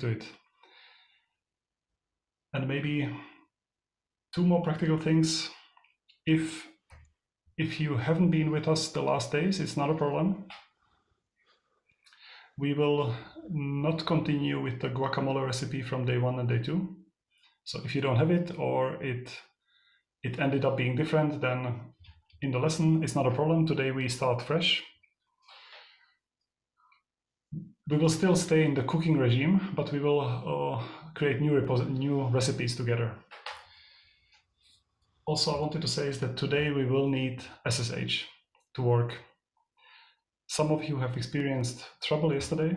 to it. And maybe two more practical things. If if you haven't been with us the last days, it's not a problem. We will not continue with the guacamole recipe from day one and day two. So if you don't have it or it it ended up being different, then in the lesson, it's not a problem. Today we start fresh. We will still stay in the cooking regime, but we will uh, create new, new recipes together. Also, I wanted to say is that today we will need SSH to work. Some of you have experienced trouble yesterday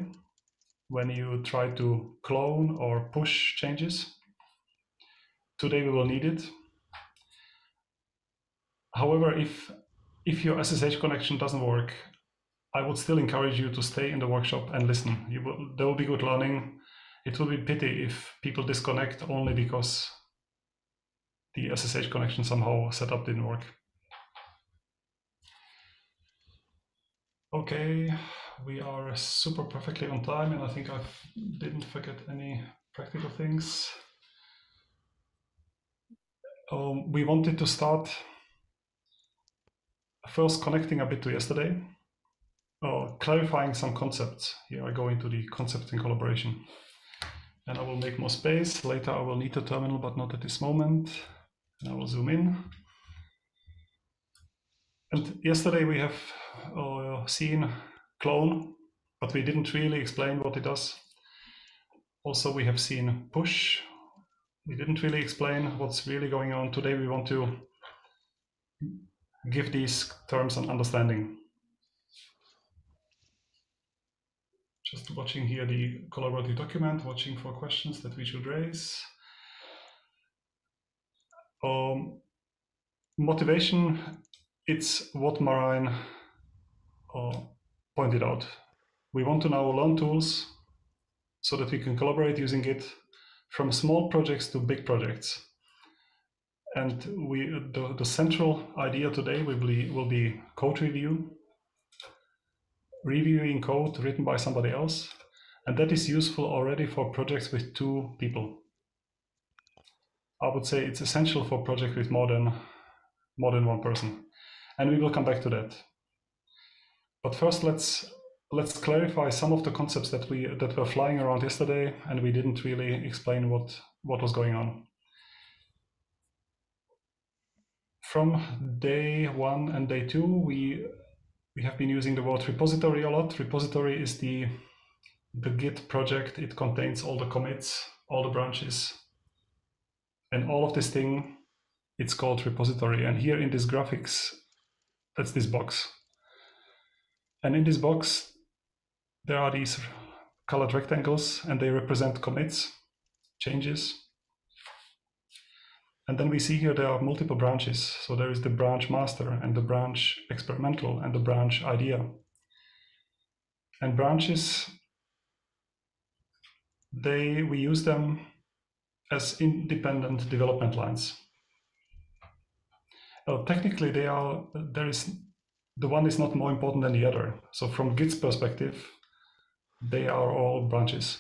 when you try to clone or push changes. Today we will need it However, if if your SSH connection doesn't work, I would still encourage you to stay in the workshop and listen. You will, there will be good learning. It will be pity if people disconnect only because the SSH connection somehow setup didn't work. Okay, we are super perfectly on time and I think I didn't forget any practical things. Um, we wanted to start first connecting a bit to yesterday, or clarifying some concepts. Here I go into the concept in collaboration. And I will make more space. Later I will need a terminal, but not at this moment. And I will zoom in. And yesterday we have uh, seen clone, but we didn't really explain what it does. Also, we have seen push. We didn't really explain what's really going on. Today we want to give these terms an understanding. Just watching here the collaborative document, watching for questions that we should raise. Um, motivation, it's what Marijn uh, pointed out. We want to now learn tools so that we can collaborate using it from small projects to big projects. And we the, the central idea today will be, will be code review, reviewing code written by somebody else. And that is useful already for projects with two people. I would say it's essential for projects with more than, more than one person. And we will come back to that. But first, let's let's clarify some of the concepts that we that were flying around yesterday, and we didn't really explain what what was going on. from day one and day two, we we have been using the word repository a lot. Repository is the the Git project. It contains all the commits, all the branches, and all of this thing. It's called repository. And here in this graphics, that's this box. And in this box, there are these colored rectangles, and they represent commits, changes, and then we see here there are multiple branches. So there is the branch master and the branch experimental and the branch idea. And branches, they we use them as independent development lines. Well, technically, they are there is the one is not more important than the other. So from Git's perspective, they are all branches.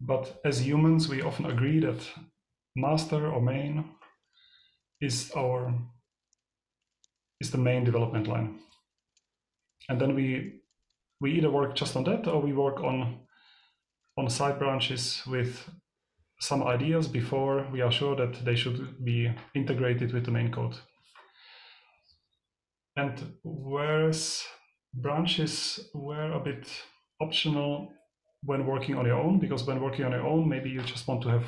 But as humans, we often agree that master or main is our is the main development line. And then we we either work just on that or we work on on side branches with some ideas before we are sure that they should be integrated with the main code. And whereas branches were a bit optional when working on your own, because when working on your own, maybe you just want to have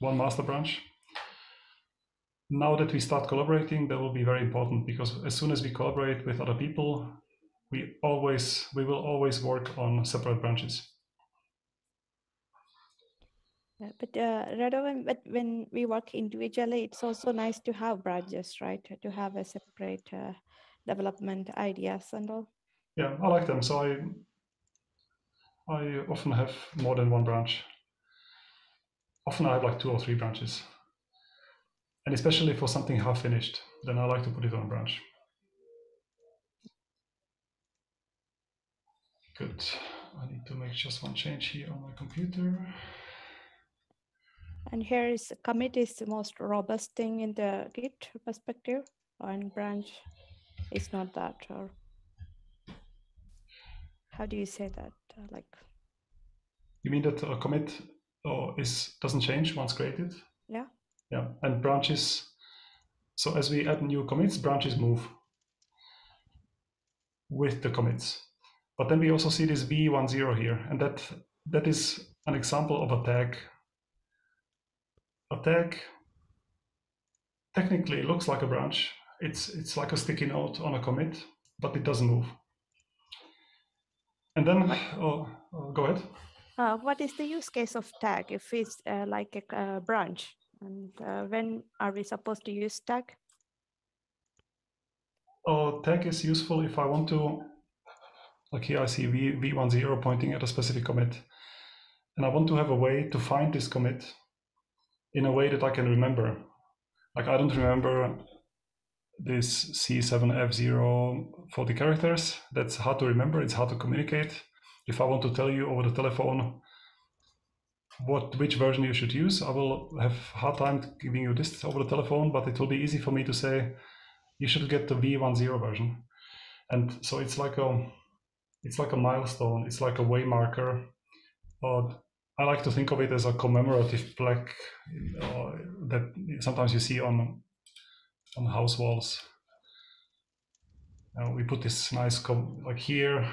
one master branch now that we start collaborating, that will be very important because as soon as we collaborate with other people, we always we will always work on separate branches. but uh, Radovan, but when we work individually, it's also nice to have branches, right? To have a separate uh, development ideas and all. Yeah, I like them. So I I often have more than one branch. Often I have like two or three branches. And especially for something half finished, then I like to put it on a branch. Good. I need to make just one change here on my computer. And here is commit is the most robust thing in the Git perspective, and branch is not that. Or how do you say that? Uh, like, you mean that a commit uh, is doesn't change once created? Yeah. Yeah, and branches. So as we add new commits, branches move with the commits. But then we also see this v10 here, and that that is an example of a tag. A tag technically looks like a branch. It's it's like a sticky note on a commit, but it doesn't move. And then, oh, oh, go ahead. Uh, what is the use case of tag if it's uh, like a, a, branch? And uh, when are we supposed to use tag? Oh, tag is useful if I want to, like here I see v, v10 pointing at a specific commit. And I want to have a way to find this commit in a way that I can remember. Like I don't remember this C7F0 40 characters. That's hard to remember. It's hard to communicate. If I want to tell you over the telephone what which version you should use, I will have hard time giving you this over the telephone, but it will be easy for me to say you should get the V10 version. And so it's like a it's like a milestone. It's like a way marker. Uh, I like to think of it as a commemorative plaque uh, that sometimes you see on on house walls. Uh, we put this nice like here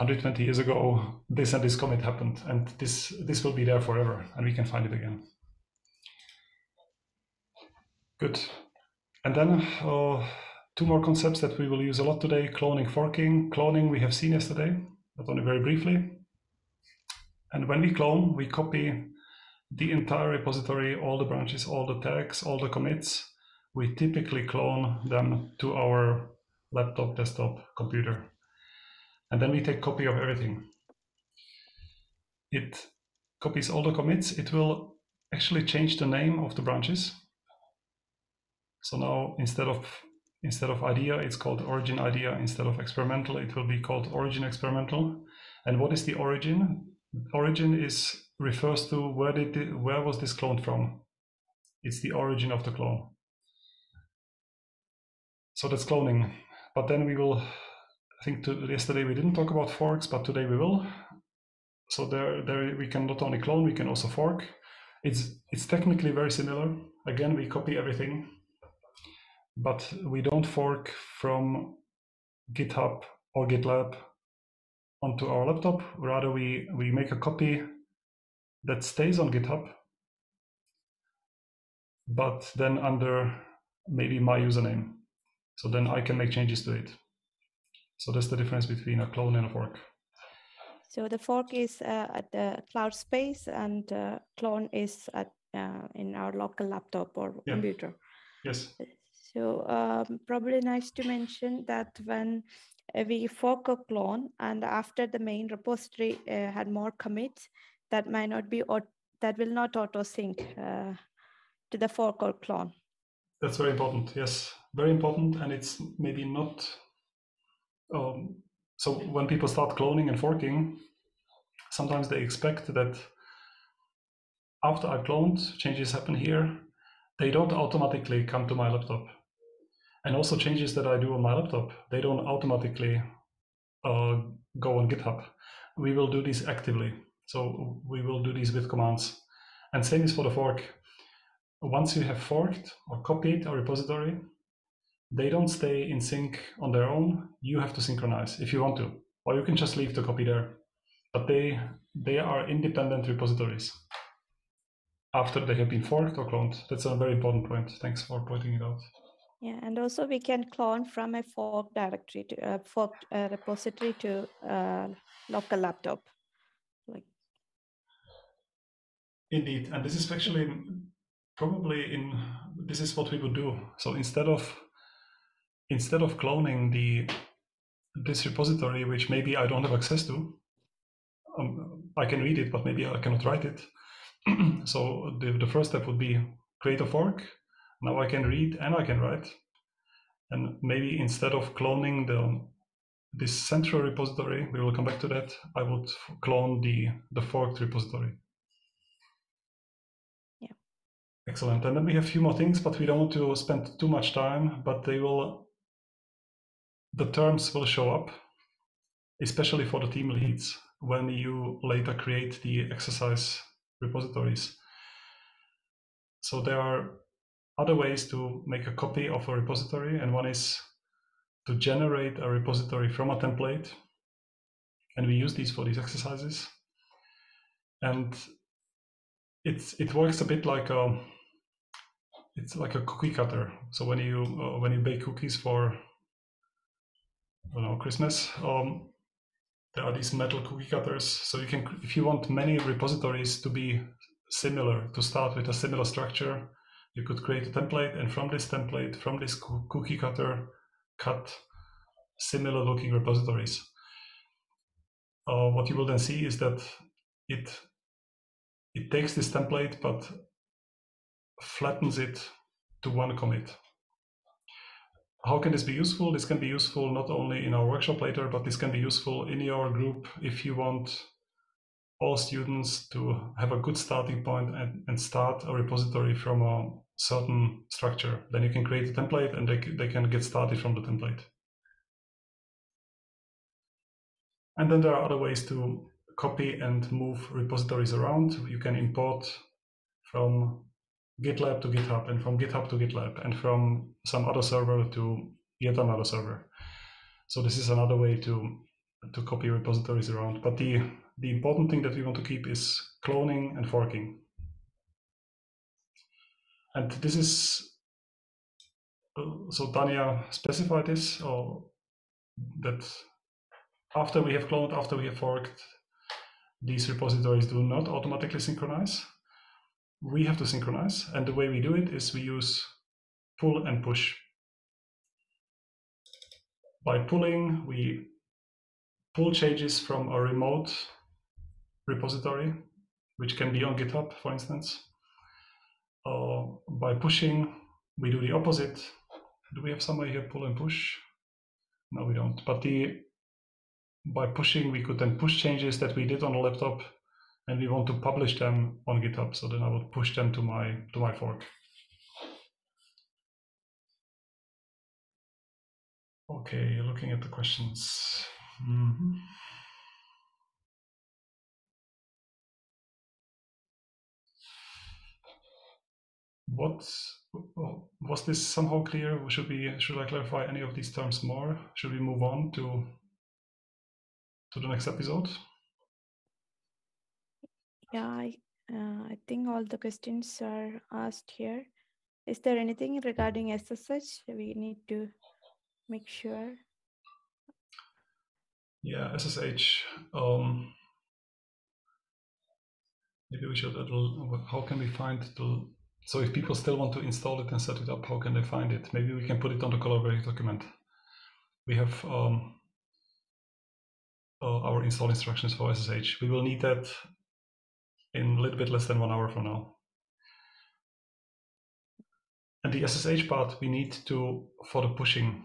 120 years ago this and this commit happened and this this will be there forever and we can find it again. Good. And then uh, two more concepts that we will use a lot today cloning forking. Cloning we have seen yesterday but only very briefly. And when we clone we copy the entire repository all the branches all the tags all the commits. We typically clone them to our laptop, desktop, computer. And then we take copy of everything. It copies all the commits. It will actually change the name of the branches. So now instead of instead of idea, it's called origin idea. Instead of experimental, it will be called origin experimental. And what is the origin? Origin is refers to where did where was this cloned from? It's the origin of the clone. So that's cloning. But then we will, I think to, yesterday we didn't talk about forks, but today we will. So there, there we can not only clone, we can also fork. It's, it's technically very similar. Again, we copy everything, but we don't fork from GitHub or GitLab onto our laptop. Rather, we, we make a copy that stays on GitHub, but then under maybe my username. So then I can make changes to it. So that's the difference between a clone and a fork. So the fork is uh, at the cloud space and uh, clone is at uh, in our local laptop or yeah. computer. Yes. So um, probably nice to mention that when we fork a clone and after the main repository uh, had more commits, that might not be or that will not auto sync uh, to the fork or clone. That's very important. Yes, very important. And it's maybe not. Um, so when people start cloning and forking, sometimes they expect that after I cloned, changes happen here. They don't automatically come to my laptop. And also changes that I do on my laptop, they don't automatically uh, go on GitHub. We will do this actively. So we will do this with commands. And same is for the fork once you have forked or copied a repository, they don't stay in sync on their own. You have to synchronize if you want to, or you can just leave the copy there. But they they are independent repositories after they have been forked or cloned. That's a very important point. Thanks for pointing it out. Yeah, and also we can clone from a fork directory to a uh, forked uh, repository to a uh, local laptop. Like Indeed, and this is actually probably in this is what we would do. So instead of instead of cloning the this repository, which maybe I don't have access to, um, I can read it, but maybe I cannot write it. so the, the first step would be create a fork. Now I can read and I can write. And maybe instead of cloning the this central repository, we will come back to that, I would clone the, the forked repository. Yeah. Excellent. And then we have a few more things, but we don't want to spend too much time, but they will, the terms will show up, especially for the team leads when you later create the exercise repositories. So there are other ways to make a copy of a repository, and one is to generate a repository from a template. And we use these for these exercises. And it's it works a bit like a it's like a cookie cutter. So when you uh, when you bake cookies for Don't know Christmas, um, there are these metal cookie cutters. So you can if you want many repositories to be similar to start with a similar structure, you could create a template, and from this template, from this cookie cutter, cut similar looking repositories. Uh, what you will then see is that it it takes this template but flattens it to one commit. How can this be useful? This can be useful not only in our workshop later, but this can be useful in your group if you want all students to have a good starting point and, and start a repository from a certain structure. Then you can create a template and they, they can get started from the template. And then there are other ways to copy and move repositories around. You can import from GitLab to GitHub and from GitHub to GitLab and from some other server to yet another server. So this is another way to to copy repositories around. But the the important thing that we want to keep is cloning and forking. And this is, uh, so Tanya specified this, or that after we have cloned, after we have forked, these repositories do not automatically synchronize. We have to synchronize. And the way we do it is we use pull and push. By pulling, we pull changes from a remote repository, which can be on GitHub, for instance. Uh, by pushing, we do the opposite. Do we have somewhere here pull and push? No, we don't. But the by pushing, we could then push changes that we did on the laptop, and we want to publish them on GitHub. So then I would push them to my to my fork. Okay, looking at the questions. Mm -hmm. what was this somehow clear? Should we should I clarify any of these terms more? Should we move on to to the next episode? Yeah, I, uh, I think all the questions are asked here. Is there anything regarding SSH we need to make sure? Yeah, SSH. Um, maybe we should. How can we find the so if people still want to install it and set it up, how can they find it? Maybe we can put it on the collaborative document. We have um, uh, our install instructions for SSH. We will need that in a little bit less than one hour from now. And the SSH part we need to for the pushing.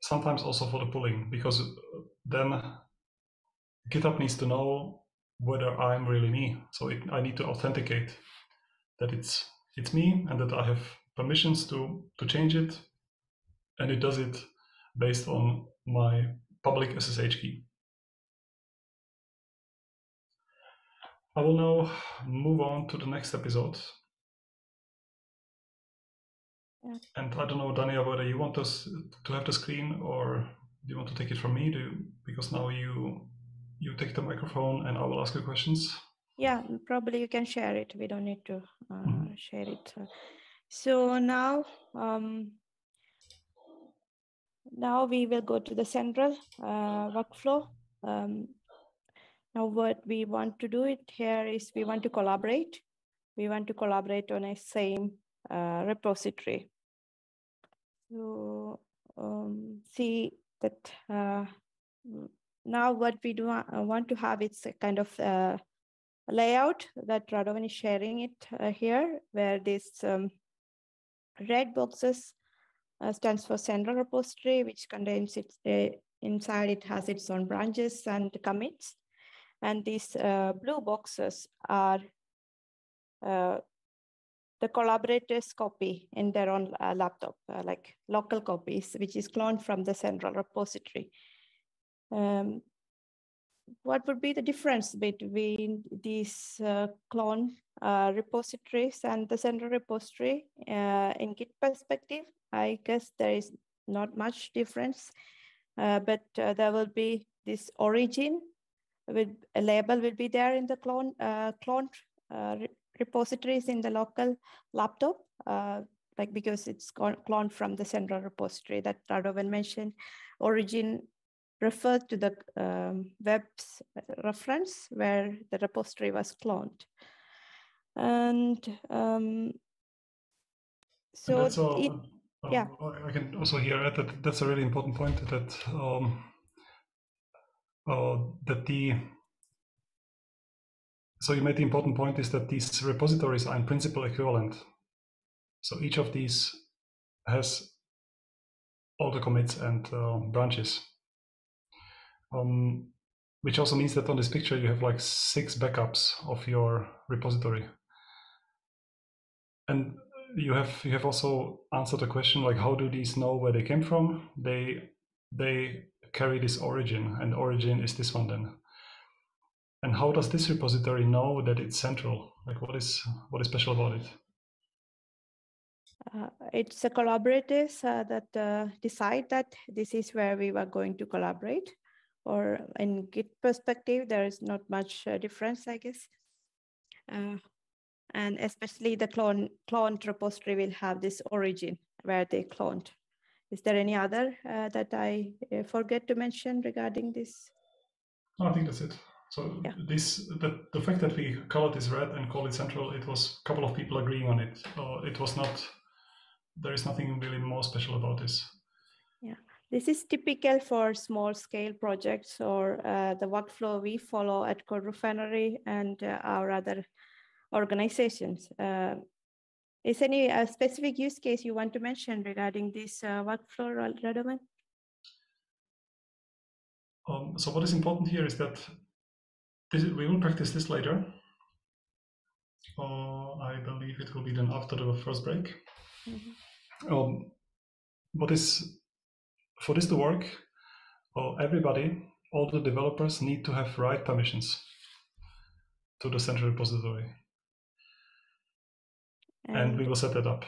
Sometimes also for the pulling, because uh, then GitHub needs to know whether I'm really me. So it, I need to authenticate that it's it's me and that I have permissions to to change it, and it does it based on my public SSH key. I will now move on to the next episode. Yeah. And I don't know, Dania, whether you want us to have the screen or do you want to take it from me? Do you, because now you you take the microphone and I will ask you questions. Yeah, probably you can share it. We don't need to uh, mm-hmm. share it. So now, um, now we will go to the central uh, workflow. Um, now what we want to do it here is we want to collaborate. We want to collaborate on a same uh, repository. So um, see that uh, now what we do uh, want to have it's a kind of uh, layout that Radovan is sharing it uh, here, where this um, red boxes uh, stands for central repository, which contains its, uh, inside it has its own branches and commits. And these uh, blue boxes are uh, the collaborators copy in their own uh, laptop, uh, like local copies, which is cloned from the central repository. Um, what would be the difference between these uh, clone uh, repositories and the central repository in Git perspective? I guess there is not much difference, but there will be this origin with a label will be there in the clone uh, clone re repositories in the local laptop, like because it's cloned from the central repository that Radovan mentioned. Origin referred to the um, web's reference where the repository was cloned. And um, so and it, um, yeah. I can also hear that that's a really important point that um, uh, that the so you made the important point is that these repositories are in principle equivalent. So each of these has all the commits and uh, branches. Um, which also means that on this picture you have like six backups of your repository. And you have you have also answered the question like how do these know where they came from? They they carry this origin, and origin is this one then. And how does this repository know that it's central? Like what is what is special about it? Uh, it's the collaborators uh, that uh, decide that this is where we were going to collaborate or in Git perspective, there is not much uh, difference, I guess. Uh, and especially the clone cloned repository will have this origin where they cloned. Is there any other uh, that I uh, forget to mention regarding this? No, I think that's it. So yeah. this the, the fact that we call it this red and call it central, it was a couple of people agreeing on it. Uh, it was not. There is nothing really more special about this. Yeah. This is typical for small scale projects or uh, the workflow we follow at CodeRefinery and uh, our other organizations. Uh, is any uh, specific use case you want to mention regarding this uh, workflow, Radovan? Um, so what is important here is that this, we will practice this later. Uh, I believe it will be done after the first break. Mm -hmm. um, what is for this to work, well, everybody, all the developers need to have write permissions to the central repository. And, and we will set that up.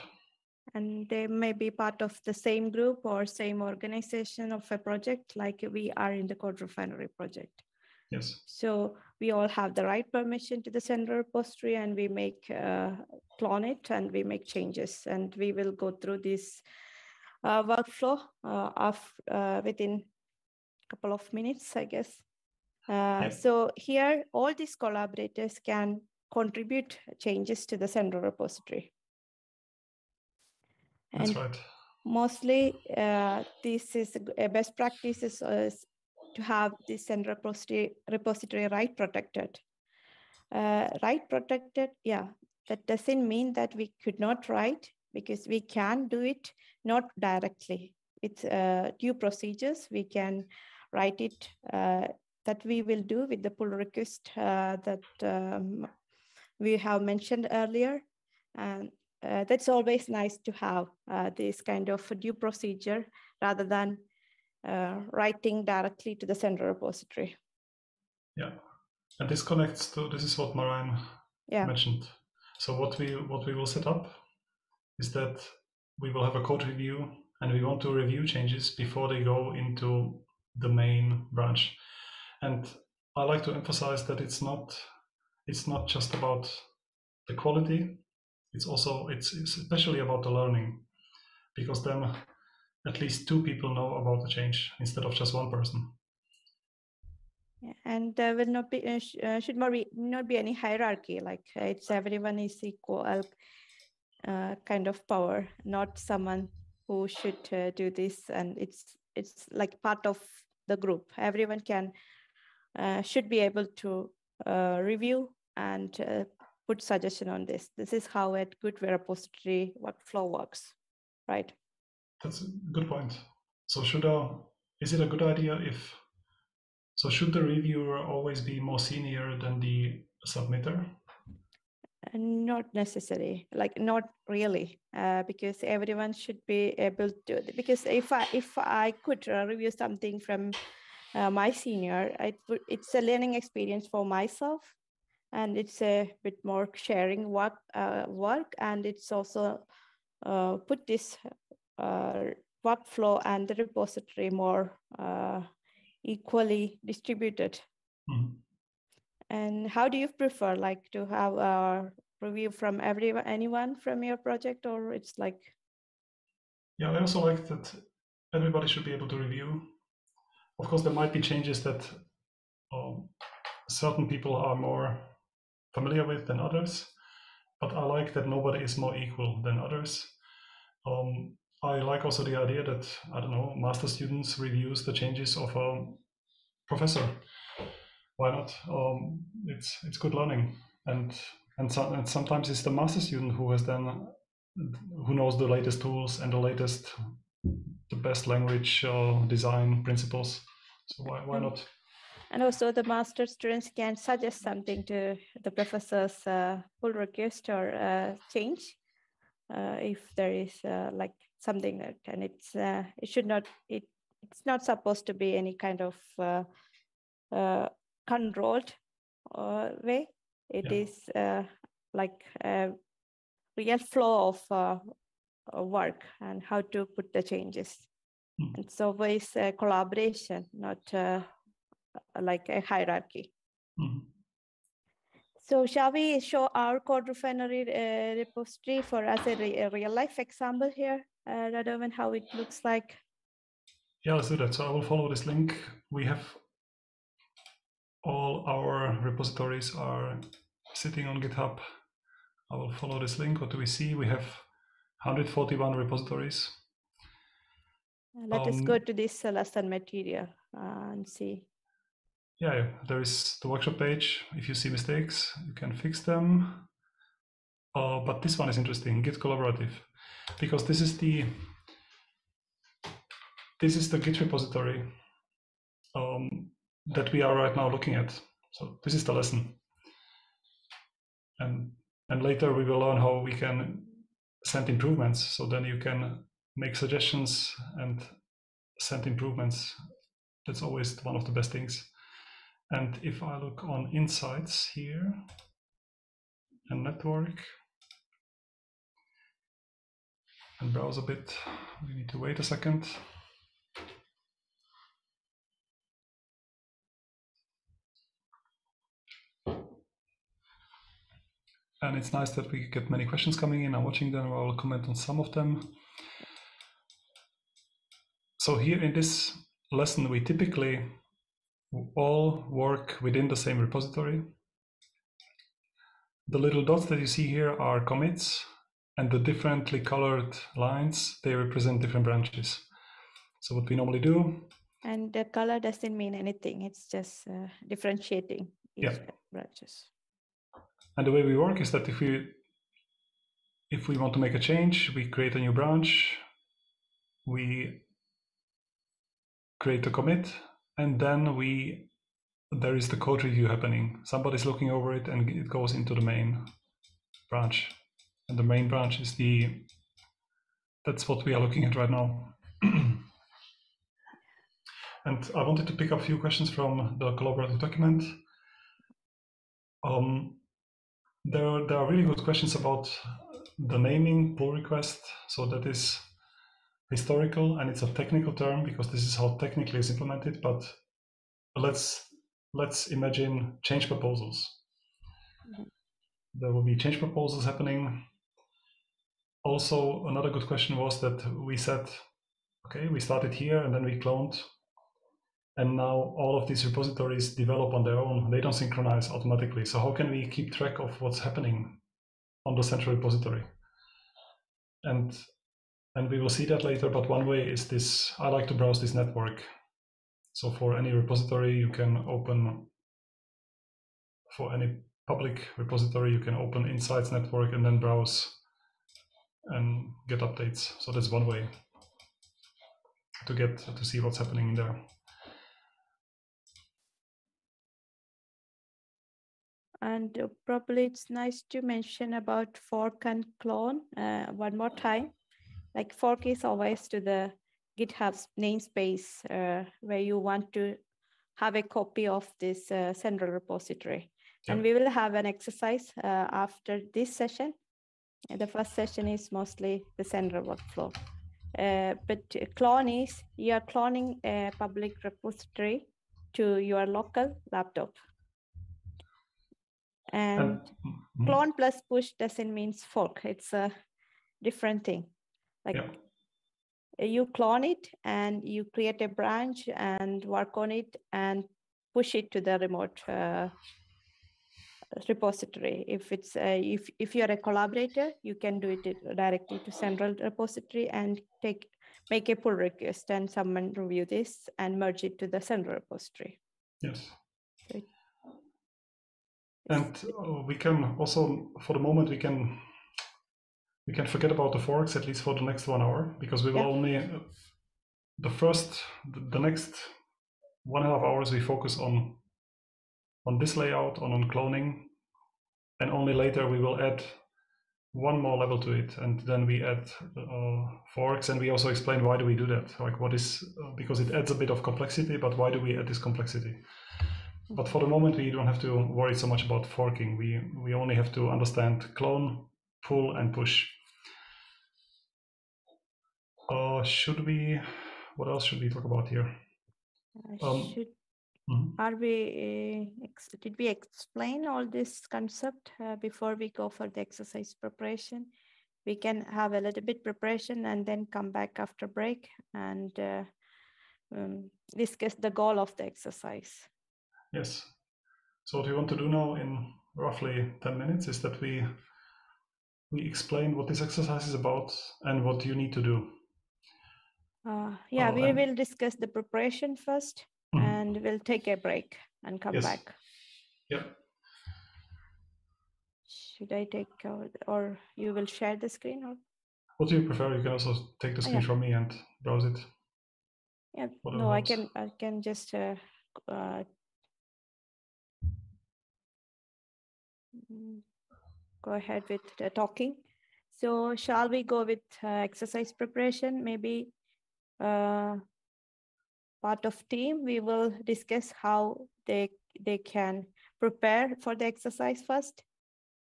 And they may be part of the same group or same organization of a project, like we are in the CodeRefinery project. Yes. So we all have the right permission to the central repository and we make uh, clone it and we make changes and we will go through this uh, workflow uh, of uh, within a couple of minutes, I guess. Yeah. So here, all these collaborators can contribute changes to the central repository. That's and right. Mostly, uh, this is a best practice is, uh, to have the central repository, repository write protected. Uh, write protected, yeah, that doesn't mean that we could not write because we can do it not directly. It's uh, due procedures. We can write it uh, that we will do with the pull request uh, that um, we have mentioned earlier. And uh, that's always nice to have uh, this kind of due procedure rather than uh, writing directly to the central repository. Yeah, and this connects to this is what Marijn yeah. mentioned. So what we what we will set up is that we will have a code review and we want to review changes before they go into the main branch. And I like to emphasize that it's not it's not just about the quality. It's also it's, it's especially about the learning, because then at least two people know about the change instead of just one person. yeah, and there will not be uh, uh, should not be not be any hierarchy like uh, it's everyone is equal uh, kind of power, not someone who should uh, do this. And it's it's like part of the group. Everyone can uh, should be able to uh, review and uh, put suggestion on this. This is how a good repository workflow works, right? That's a good point. So should a is it a good idea if so should the reviewer always be more senior than the submitter? Not necessary, like not really, uh, because everyone should be able to. Because if I if I could uh, review something from uh, my senior, it, it's a learning experience for myself, and it's a bit more sharing work uh, work, and it's also uh, put this uh, workflow and the repository more equally distributed. Mm-hmm. And how do you prefer, like, to have a review from everyone, anyone from your project, or it's like? Yeah, I also like that everybody should be able to review. Of course, there might be changes that um, certain people are more familiar with than others, but I like that nobody is more equal than others. Um, I like also the idea that I don't know master students reviews the changes of a professor why not? Um, it's it's good learning, and and, so, and sometimes it's the master student who has then who knows the latest tools and the latest the best language uh, design principles. So why why not? And also the master students can suggest something to the professor's uh, pull request or uh, change uh, if there is uh, like something that and it's uh, it should not it it's not supposed to be any kind of uh, uh, controlled uh, way. It yeah. is uh, like a real flow of uh, work and how to put the changes. Mm. It's a collaboration, not uh, like a hierarchy. Mm. So shall we show our CodeRefinery uh, repository for as a, re a, real life example here, uh, Radovan, how it looks like? Yeah, let's do that. So I will follow this link. We have all our repositories are sitting on GitHub. I will follow this link. What do we see? We have 141 repositories. Let um, us go to this lesson material uh, and see. Yeah, there is the workshop page. If you see mistakes, you can fix them. Uh, but this one is interesting, Git collaborative, because this is the this is the Git repository. Um, that we are right now looking at. So this is the lesson. And, and later we will learn how we can send improvements. So then you can make suggestions and send improvements. That's always one of the best things. And if I look on insights here and network and browse a bit, we need to wait a second. and it's nice that we get many questions coming in. I'm watching them. I will comment on some of them. So here in this lesson, we typically all work within the same repository. The little dots that you see here are commits, and the differently colored lines, they represent different branches. So what we normally do. And the color doesn't mean anything. It's just uh, differentiating each yeah. branches. And the way we work is that if we if we want to make a change, we create a new branch, we create a commit, and then we there is the code review happening. Somebody's looking over it and it goes into the main branch. And the main branch is the that's what we are looking at right now. and I wanted to pick up a few questions from the collaborative document. Um, there are, there are really good questions about the naming pull request. So that is historical and it's a technical term because this is how technically it's implemented. But let's let's imagine change proposals. Mm-hmm. There will be change proposals happening. Also, another good question was that we said, okay, we started here and then we cloned and now all of these repositories develop on their own. They don't synchronize automatically. So how can we keep track of what's happening on the central repository? And and we will see that later, but one way is this, I like to browse this network. So for any repository, you can open, for any public repository, you can open Insights network and then browse and get updates. So that's one way to get to see what's happening in there. and uh, probably it's nice to mention about fork and clone uh, one more time. Like fork is always to the GitHub namespace uh, where you want to have a copy of this uh, central repository. Yeah. And we will have an exercise uh, after this session. The first session is mostly the central workflow. Uh, but clone is you are cloning a public repository to your local laptop. And mm-hmm. clone plus push doesn't mean fork. It's a different thing. Like yeah. you clone it and you create a branch and work on it and push it to the remote uh, repository. If it's uh, if if you're a collaborator, you can do it directly to central repository and take make a pull request and someone review this and merge it to the central repository. Yes. And uh, we can also, for the moment, we can we can forget about the forks at least for the next one hour because we will only the first the next one and a half hours we focus on on this layout on on cloning and only later we will add one more level to it and then we add uh, forks and we also explain why do we do that. Like what is uh, because it adds a bit of complexity but why do we add this complexity? But for the moment we don't have to worry so much about forking. We we only have to understand clone pull and push uh, should we what else should we talk about here uh, um, should Mm-hmm. Are we, uh, did we explain all this concept uh, before we go for the exercise preparation? We can have a little bit preparation and then come back after break and uh, um, discuss the goal of the exercise. Yes. So what we want to do now in roughly 10 minutes is that we we explain what this exercise is about and what you need to do. Uh, yeah, oh, we and... will discuss the preparation first mm-hmm. and we'll take a break and come yes. back. Yeah. Should I take or you will share the screen or? What do you prefer? You can also take the oh, screen oh, yeah. from me and browse it. Yeah. No, I can. I can just uh, uh, go ahead with the talking. So shall we go with uh, exercise preparation? Maybe uh, part of team, we will discuss how they, they can prepare for the exercise first.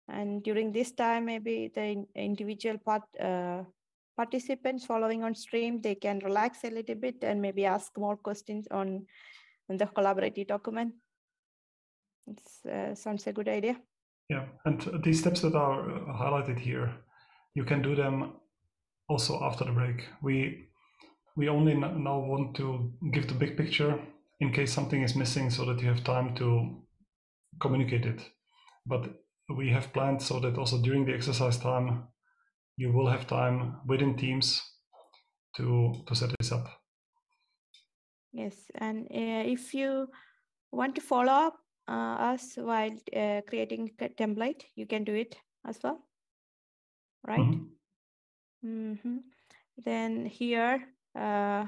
And during this time, maybe the individual part, uh, participants following on stream, they can relax a little bit and maybe ask more questions on, on the collaborative document. It uh, sounds a good idea. Yeah, and these steps that are highlighted here, you can do them also after the break. We we only now want to give the big picture in case something is missing so that you have time to communicate it. But we have planned so that also during the exercise time, you will have time within Teams to, to set this up. Yes, and uh, if you want to follow up us while uh, creating a template, you can do it as well, right? Mm-hmm. Mm-hmm. Then here uh,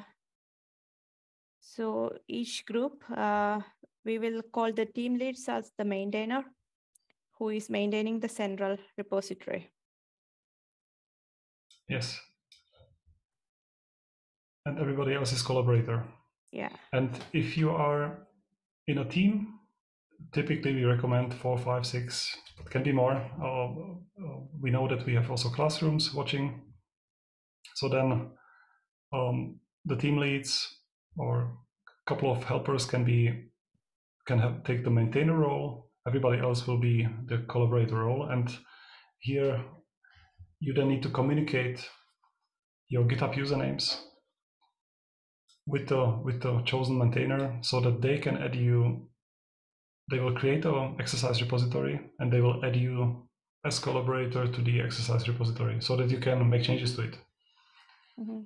so each group, uh, we will call the team leads as the maintainer who is maintaining the central repository. Yes. And everybody else is collaborator. Yeah. And if you are in a team, typically we recommend four, five, six. It can be more. Uh, uh, we know that we have also classrooms watching. So then um, the team leads or a couple of helpers can be can have, take the maintainer role. Everybody else will be the collaborator role, and here you then need to communicate your GitHub usernames with the with the chosen maintainer so that they can add you. They will create an exercise repository and they will add you as collaborator to the exercise repository so that you can make changes to it. Mm-hmm.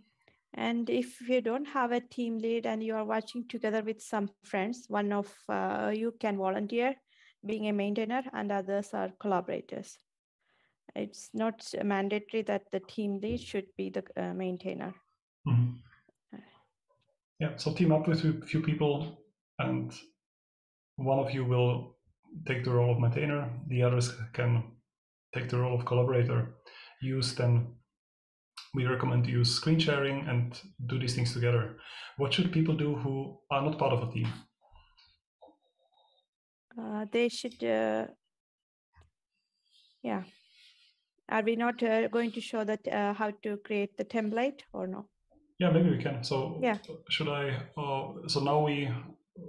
And if you don't have a team lead and you are watching together with some friends, one of uh, you can volunteer being a maintainer and others are collaborators. It's not mandatory that the team lead should be the uh, maintainer. Mm-hmm. Yeah, so team up with a few people and one of you will take the role of maintainer, the others can take the role of collaborator. Use then, we recommend to use screen sharing and do these things together. What should people do who are not part of a team? Uh, they should, uh, yeah. Are we not uh, going to show that uh, how to create the template or no? Yeah, maybe we can. So Yeah. should I? Uh, so now we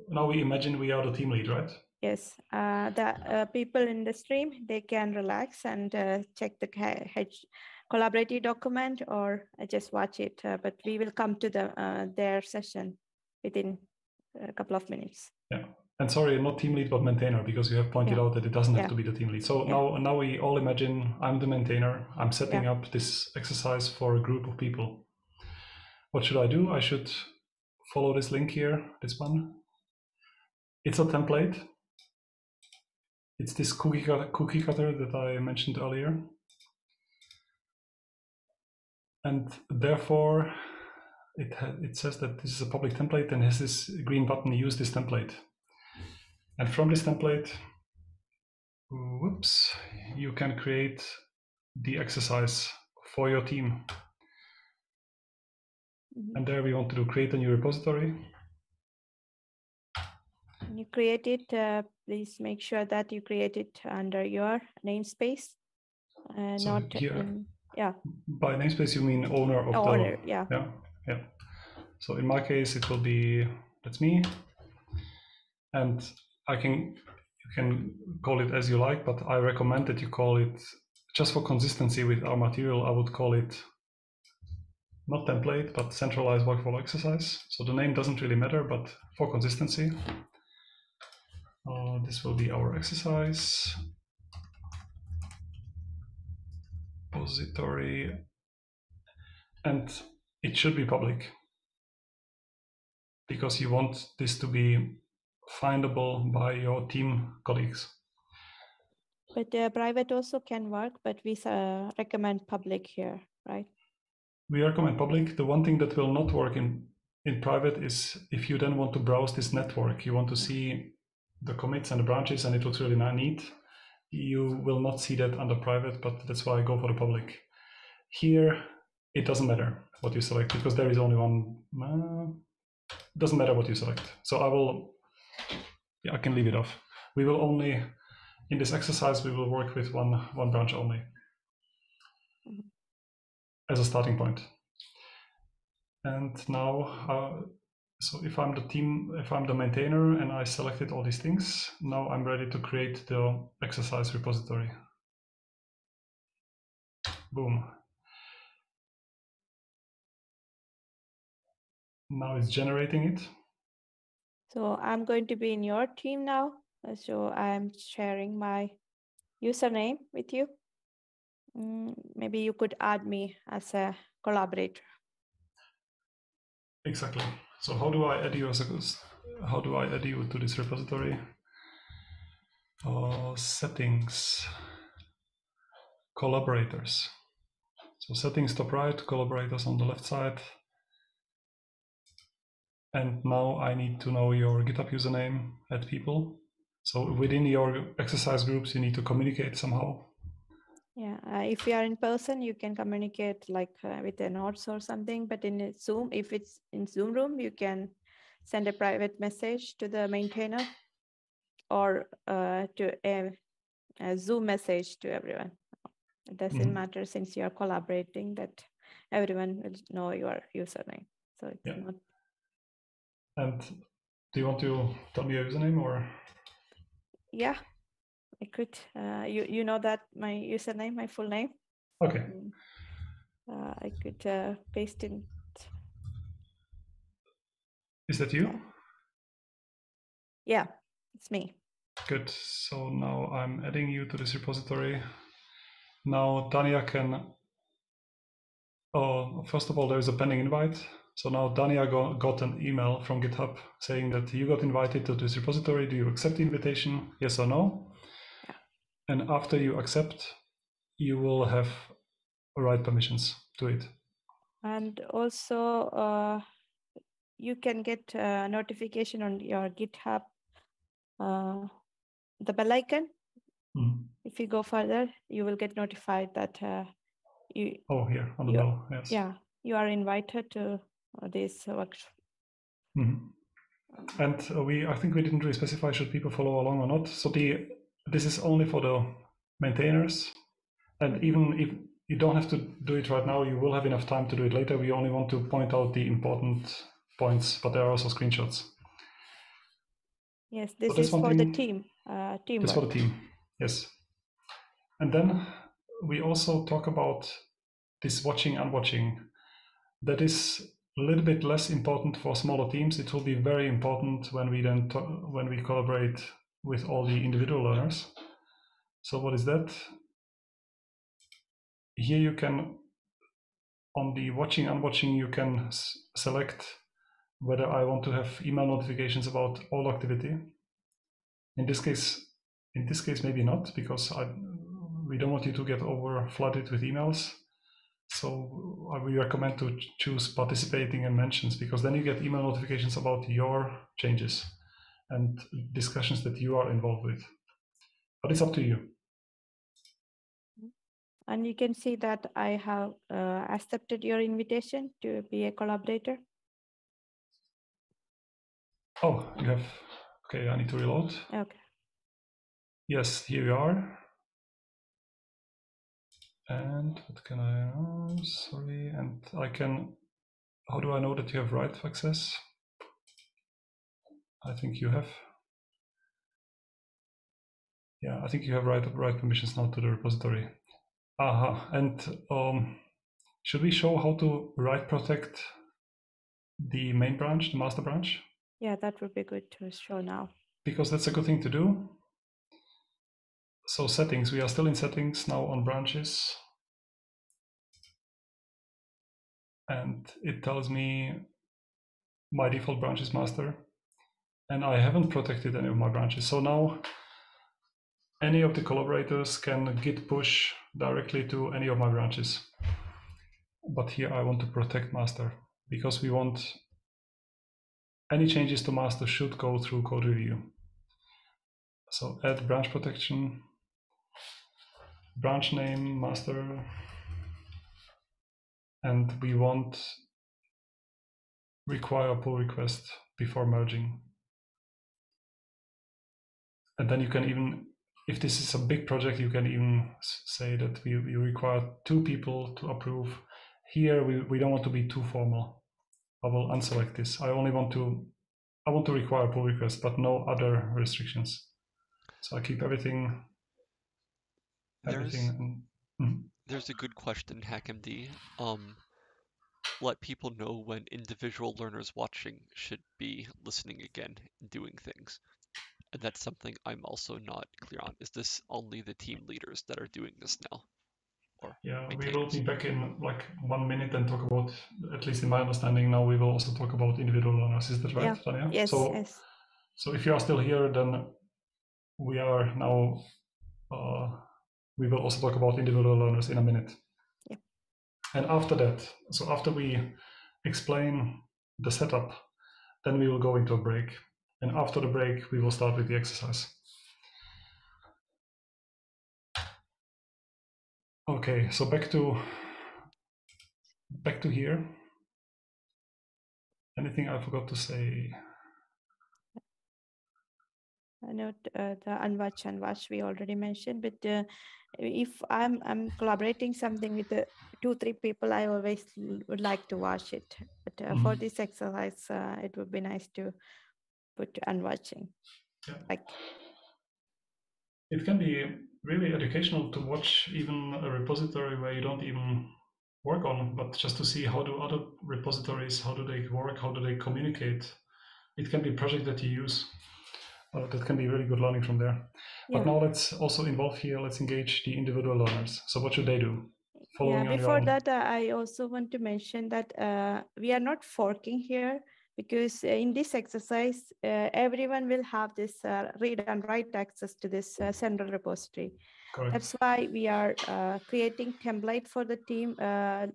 now we imagine we are the team lead, right? Yes, uh, the uh, people in the stream, they can relax and uh, check the collaborative document or uh, just watch it. uh, but we will come to the uh, their session within a couple of minutes. Yeah, and sorry, not team lead, but maintainer, because you have pointed Yeah. out that it doesn't have Yeah. to be the team lead. So Yeah. now, now we all imagine I'm the maintainer. I'm setting up this exercise for a group of people. What should I do? I should follow this link here, this one. It's a template. It's this cookie cutter, cookie cutter that I mentioned earlier. And therefore, it, it says that this is a public template and has this green button, use this template. And from this template, whoops, you can create the exercise for your team. Mhm. And there we want to do create a new repository. When you create it, uh, please make sure that you create it under your namespace. Uh, So not here- in, yeah, By namespace, you mean owner of order, the. yeah. Yeah, yeah. So in my case, it will be that's me, and I can you can call it as you like, but I recommend that you call it just for consistency with our material. I would call it not template, but centralized workflow exercise. So the name doesn't really matter, but for consistency, uh, this will be our exercise repository, and it should be public because you want this to be findable by your team colleagues. But uh, private also can work, but we uh, recommend public here, right? We recommend public. The one thing that will not work in, in private is if you then want to browse this network, you want to see the commits and the branches, and it looks really neat. You will not see that under private, but that's why I go for the public. Here, it doesn't matter what you select because there is only one. Uh, doesn't matter what you select. So I will, yeah, I can leave it off. We will only, in this exercise, we will work with one one branch only Mhm. as a starting point. And now, uh, so if I'm the team, if I'm the maintainer and I selected all these things, now I'm ready to create the exercise repository. Boom. Now it's generating it. So I'm going to be in your team now. uh, So I'm sharing my username with you. Mm, maybe you could add me as a collaborator. Exactly. So how do I add you as a how do I add you to this repository? Uh, settings, collaborators. So settings top right, collaborators on the left side. And now I need to know your GitHub username at people. So within your exercise groups, you need to communicate somehow. Yeah, uh, if you are in person, you can communicate like uh, with the notes or something. But in Zoom, if it's in Zoom room, you can send a private message to the maintainer or uh, to a, a Zoom message to everyone. It doesn't Mhm. matter since you are collaborating that everyone will know your username. So it's Yeah. not And do you want to tell me your username or? yeah. I could uh, you you know that my username, my full name. Okay, Mm. Uh, I could uh, paste in is that you? Yeah. It's me. Good. So now I'm adding you to this repository. Now Tanya can. Oh, first of all, there is a pending invite. So now Dania go, got an email from GitHub saying that you got invited to this repository. Do you accept the invitation? Yes or no? And after you accept, you will have right permissions to it. And also, uh, you can get a notification on your GitHub uh, the bell icon. Mhm. If you go further, you will get notified that uh, you, Oh, here on the Yeah. bell. Yes. yeah, you are invited to this workshop. Mhm. And uh, we, I think we didn't really specify should people follow along or not. So the this is only for the maintainers, and even if you don't have to do it right now, you will have enough time to do it later. We only want to point out the important points, but there are also screenshots. Yes, this that's is for the team, uh, That's teamwork. for the team. Yes. And then we also talk about this watching and watching. That is a little bit less important for smaller teams. It will be very important when we then when we collaborate with all the individual learners. So what is that? Here you can on the watching and watching you can select whether I want to have email notifications about all activity. In this case, in this case, maybe not, because I, we don't want you to get over flooded with emails. So uh, I would recommend to choose participating and mentions because then you get email notifications about your changes and discussions that you are involved with. But it's up to you. And you can see that I have uh, accepted your invitation to be a collaborator. Oh, you have, okay, I need to reload. Okay. Yes, here we are. And what can I, oh, sorry, and I can, how do I know that you have right access? I think you have. Yeah, I think you have right, right permissions now to the repository. Aha, and um, should we show how to write protect the main branch, the master branch? Yeah, that would be good to show now. because that's a good thing to do. So settings, we are still in settings now on branches. And it tells me my default branch is master. And I haven't protected any of my branches. So now any of the collaborators can git push directly to any of my branches. But here I want to protect master because we want any changes to master should go through code review. So add branch protection, branch name, master, and we want require pull request before merging. And then you can even, if this is a big project, you can even say that we, we require two people to approve. Here, we, we don't want to be too formal. I will unselect this. I only want to, I want to require pull request, but no other restrictions. So I keep everything, There's everything. Mhm. there's a good question, HackMD. Um, let people know when individual learners watching should be listening again and doing things. And that's something I'm also not clear on. Is this only the team leaders that are doing this now? Or Yeah, we will be back in like one minute and talk about, at least in my understanding now, we will also talk about individual learners. Is that right, Yeah. Tanya? Yes, So, yes. so if you are still here, then we are now, uh, we will also talk about individual learners in a minute. Yeah. And after that, so after we explain the setup, then we will go into a break. And after the break, we will start with the exercise. Okay, so back to back to here. Anything I forgot to say? I know uh, the unwatch and watch we already mentioned, but uh, if I'm I'm collaborating something with uh, two three people, I always would like to watch it. But uh, for Mhm. this exercise, uh, it would be nice to put unwatching. Yeah. Like It can be really educational to watch even a repository where you don't even work on, but just to see how do other repositories, how do they work, how do they communicate. It can be a project that you use. Uh, that can be really good learning from there. yeah, But now let's also involve here, let's engage the individual learners. So what should they do? Following yeah. Before that, uh, I also want to mention that uh, we are not forking here because in this exercise, uh, everyone will have this uh, read and write access to this uh, central repository. Correct. That's why we are uh, creating template for the team uh,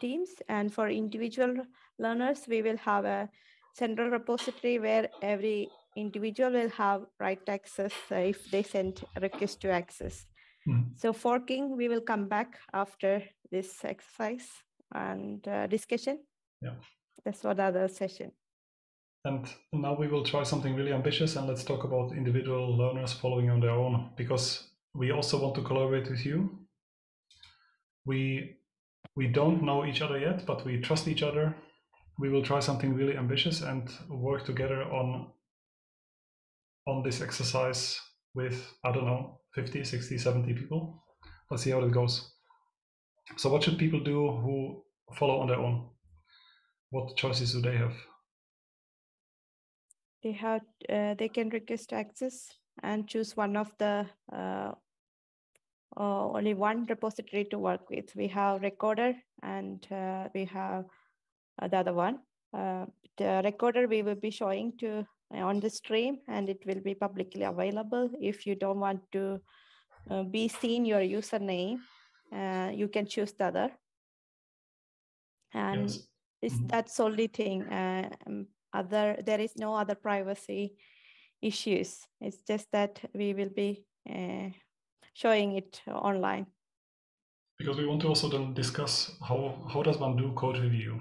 teams and for individual learners, we will have a central repository where every individual will have right access uh, if they send a request to access. Mhm. So forking, we will come back after this exercise and uh, discussion. Yeah. That's the other session. And now we will try something really ambitious and let's talk about individual learners following on their own because we also want to collaborate with you. We we don't know each other yet, but we trust each other. We will try something really ambitious and work together on on this exercise with I don't know 50, 60, 70 people. Let's see how it goes. So what should people do who follow on their own? What choices do they have? They have uh, they can request access and choose one of the uh, uh, only one repository to work with. We have recorder and uh, we have the other one. Uh, the recorder we will be showing to uh, on the stream and it will be publicly available. If you don't want to uh, be seen your username, uh, you can choose the other. And Yes. It's Mhm. that's only thing. Uh, um, other there is no other privacy issues. It's just that we will be uh, showing it online. Because we want to also then discuss how how does one do code review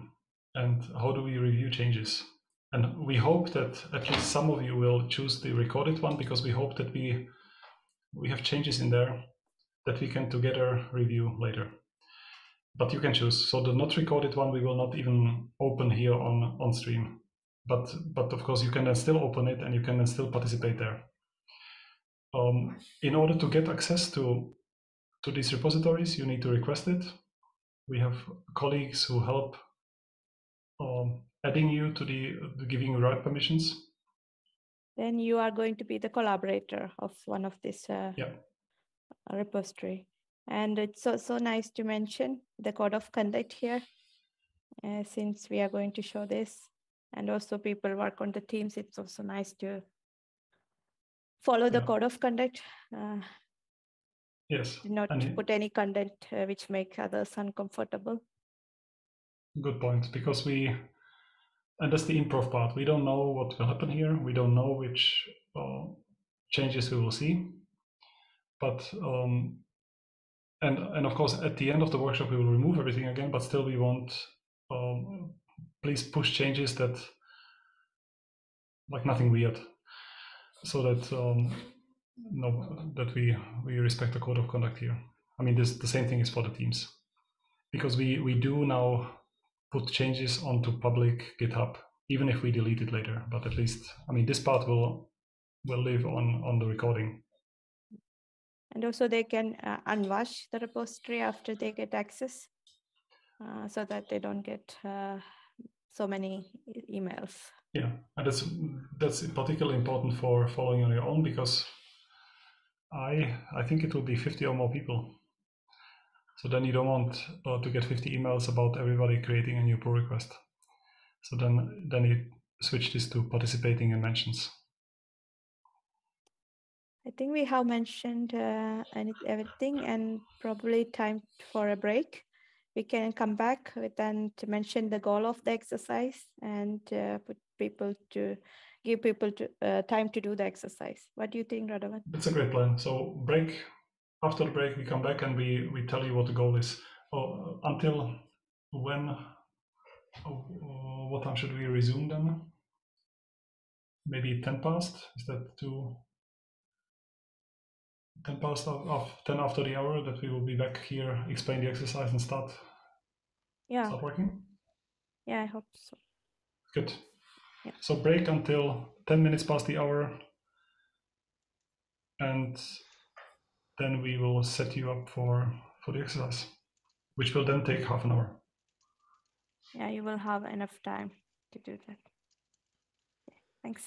and how do we review changes. And we hope that at least some of you will choose the recorded one because we hope that we we have changes in there that we can together review later. But you can choose. So the not recorded one we will not even open here on on stream. But but of course you can then still open it and you can then still participate there. Um, in order to get access to to these repositories, you need to request it. We have colleagues who help um, adding you to the, the giving you right permissions. Then you are going to be the collaborator of one of this uh, Yeah. repository. And it's also nice to mention the code of conduct here, uh, since we are going to show this. And also people work on the teams, it's also nice to follow the Yeah. code of conduct, uh, Yes, not and put any content uh, which make others uncomfortable. good point. Because we, and that's the improv part. We don't know what will happen here. We don't know which uh, changes we will see. But um, and and of course, at the end of the workshop, we will remove everything again. But still, we want um, please push changes that like nothing weird, so that um, no that we we respect the code of conduct here. I mean, this the same thing is for the teams, because we we do now put changes onto public GitHub, even if we delete it later. But at least, I mean, this part will will live on on the recording. And also they can uh, unwatch the repository after they get access uh, so that they don't get uh, so many e- emails. Yeah, and that's that's particularly important for following on your own because I I think it will be 50 or more people. So then you don't want uh, to get 50 emails about everybody creating a new pull request. So then then you switch this to participating in mentions. I think we have mentioned uh, everything and probably time for a break. We can come back with and mention the goal of the exercise and uh, put people to give people to uh, time to do the exercise. What do you think, Radovan? It's a great plan. So break after the break we come back and we we tell you what the goal is. Oh, until when? oh, what time should we resume then? Maybe 10 past. Is that too? 10 past of, of 10 after the hour that we will be back here, explain the exercise and start Yeah, start working. yeah, I hope so. Good. Yeah. So break until 10 minutes past the hour. And then we will set you up for, for the exercise, which will then take half an hour. Yeah, you will have enough time to do that. Yeah, Thanks.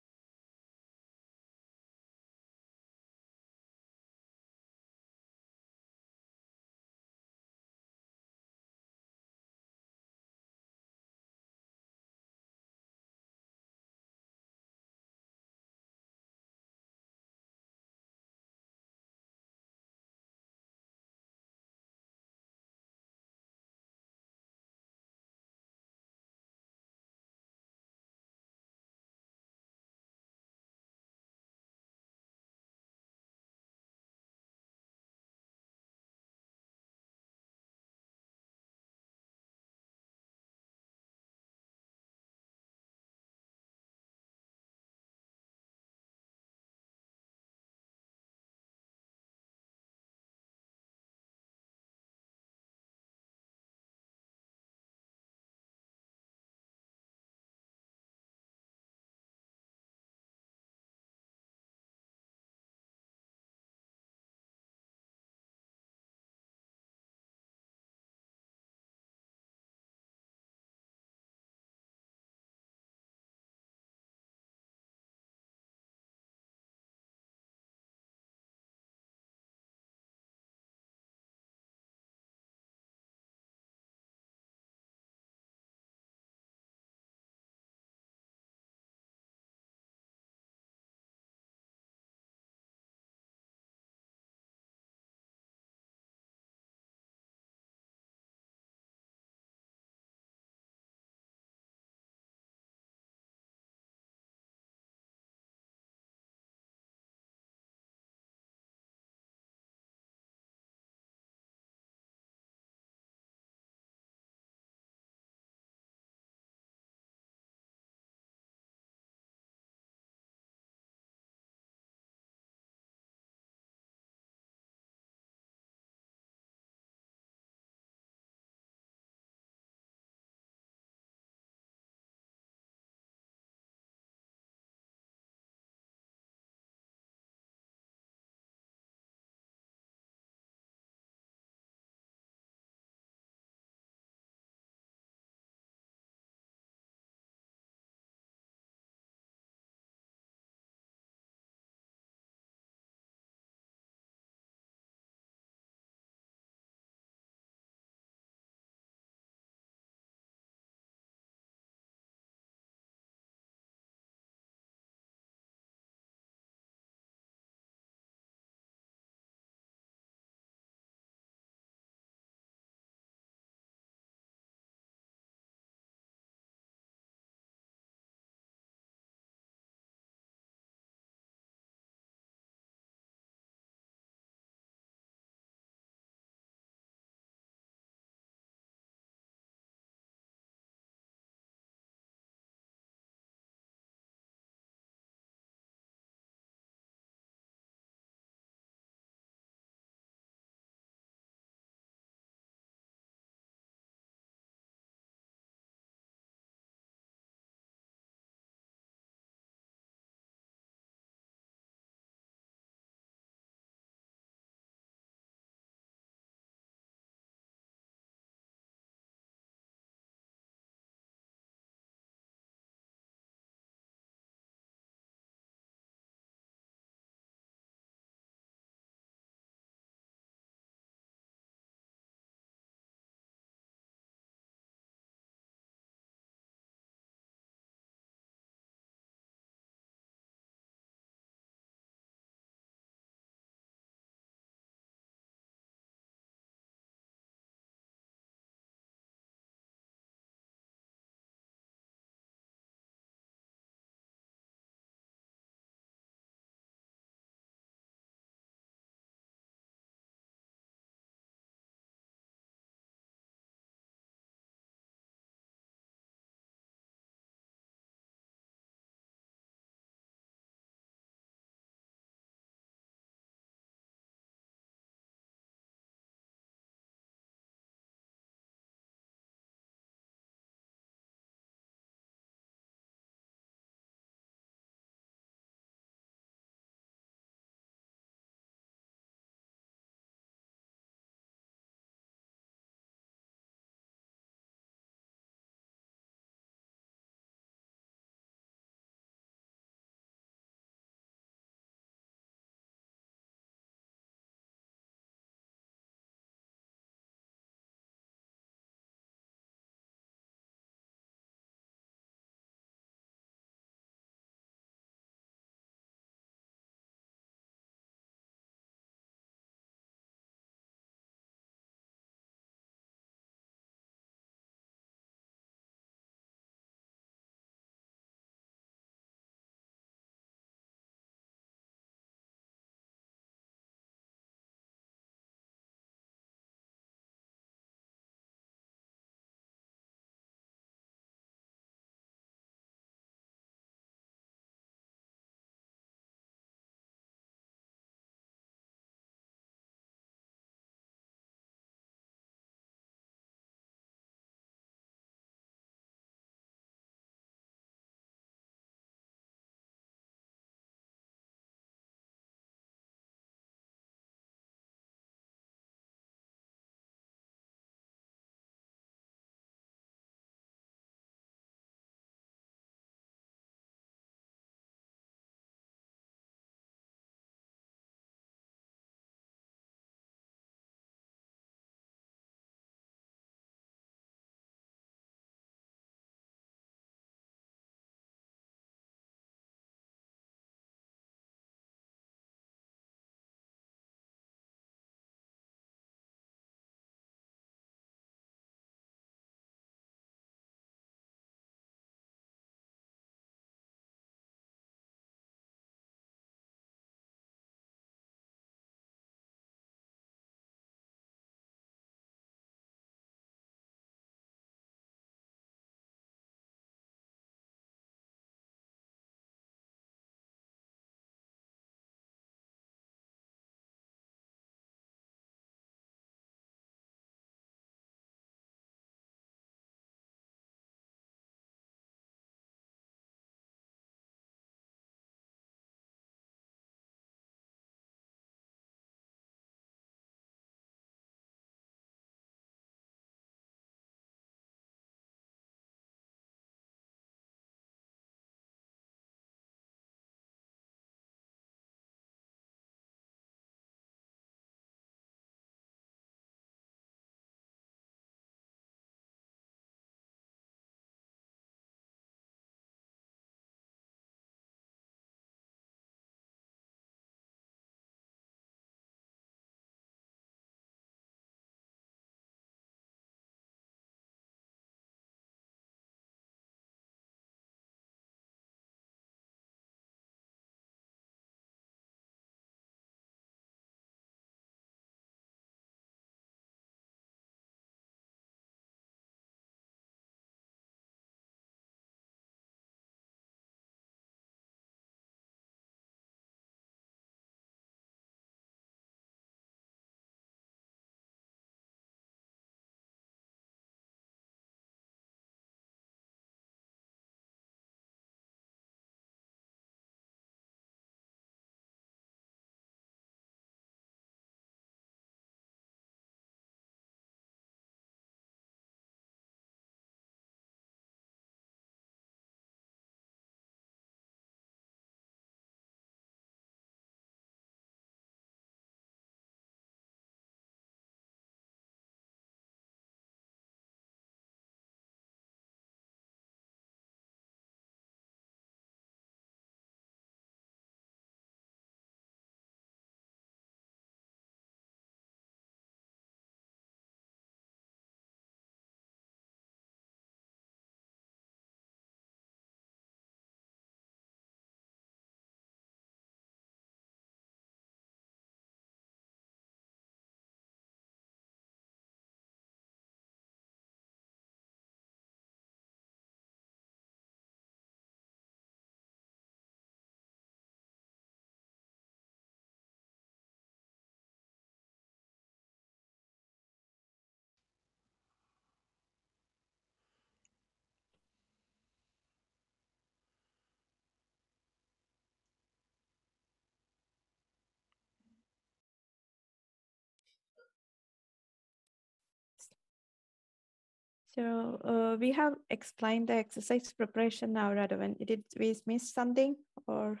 So uh, we have explained the exercise preparation now, Radovan. Did we miss something or?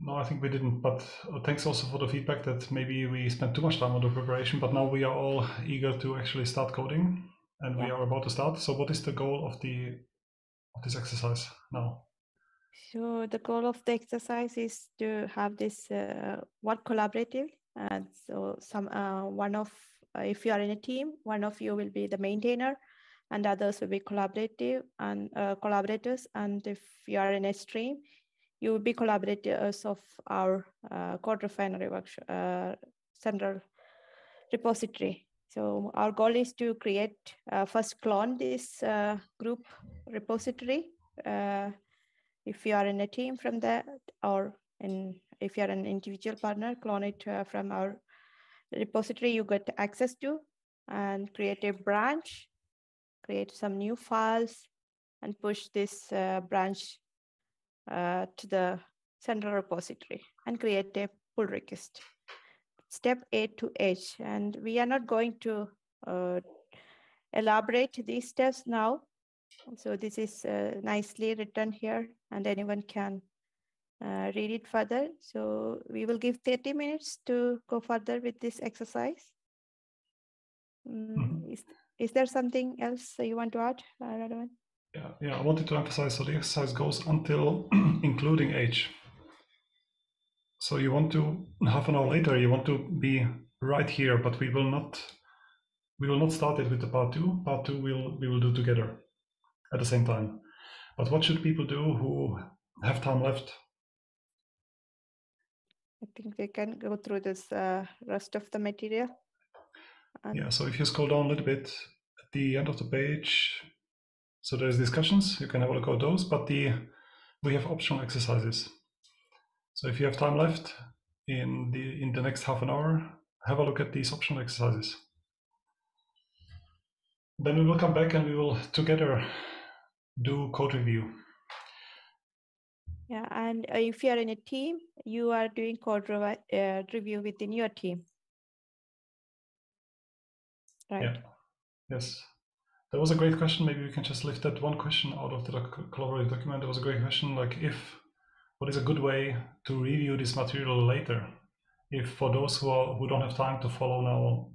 No, I think we didn't. But uh, thanks also for the feedback that maybe we spent too much time on the preparation. But now we are all eager to actually start coding, and we are about to start. So, what is the goal of the of this exercise now? So the goal of the exercise is to have this uh, work collaborative. And so some uh, one of if you are in a team, one of you will be the maintainer, and others will be collaborative and uh, collaborators. And if you are in a stream, you will be collaborators of our uh, CodeRefinery workshop uh, central repository. So our goal is to create uh, first clone this uh, group repository. Uh, if you are in a team from that, or in if you are an individual partner, clone it uh, from our repository you get access to, and create a branch, create some new files, and push this uh, branch uh, to the central repository and create a pull request. Step A to H, and we are not going to uh, elaborate these steps now. So this is uh, nicely written here, and anyone can uh, read it further. So we will give 30 minutes to go further with this exercise. Mm, Mhm. Is, is there something else you want to add, uh, Radovan? Yeah, yeah. I wanted to emphasize. So the exercise goes until including age. So you want to half an hour later, you want to be right here, but we will not. We will not start it with the part two. Part two we'll we will do together at the same time. But what should people do who have time left? I think we can go through this uh, rest of the material. And Yeah, so if you scroll down a little bit at the end of the page, so there's discussions, you can have a look at those, but the we have optional exercises. So if you have time left in the in the next half an hour, have a look at these optional exercises. Then we will come back and we will together do code review. Yeah, and uh, if you are in a team, you are doing code uh, review within your team. Right. Yeah. Yes. That was a great question. Maybe we can just lift that one question out of the doc- collaborative document. That was a great question. Like, if what is a good way to review this material later? If for those who are who don't have time to follow now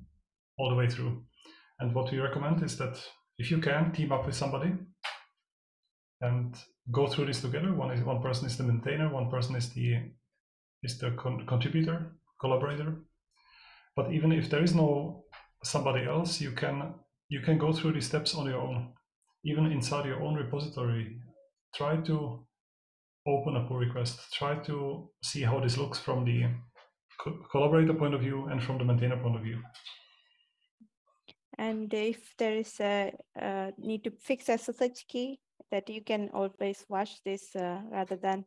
all the way through, and what we recommend is that if you can team up with somebody and go through this together. One is one person is the maintainer, one person is the is the con- contributor, collaborator. But even if there is no somebody else, you can you can go through these steps on your own, even inside your own repository. Try to open a pull request. Try to see how this looks from the co- collaborator point of view and from the maintainer point of view. And if there is a, uh need to fix SSH key, that you can always watch this uh, rather than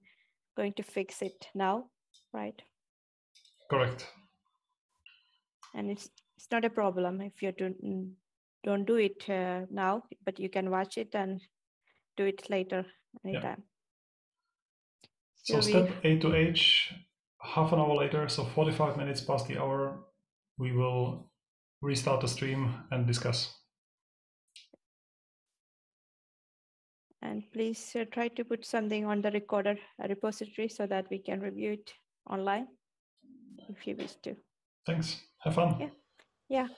going to fix it now, right? Correct. And it's it's not a problem if you don't don't do it uh, now, but you can watch it and do it later anytime. So we- step A to H, half an hour later, so 45 minutes past the hour, we will restart the stream and discuss. And please uh, try to put something on the recorder repository so that we can review it online if you wish to. Thanks. Have fun. Yeah. Yeah,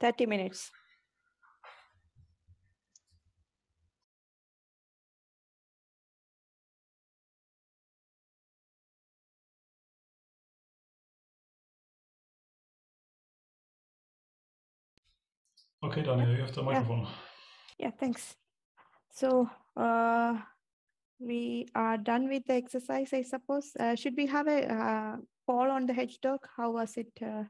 30 minutes. Okay, Daniel, you have the microphone. Yeah, thanks. So uh, we are done with the exercise, I suppose. Uh, should we have a uh, poll on the HDoc? How was it? Uh,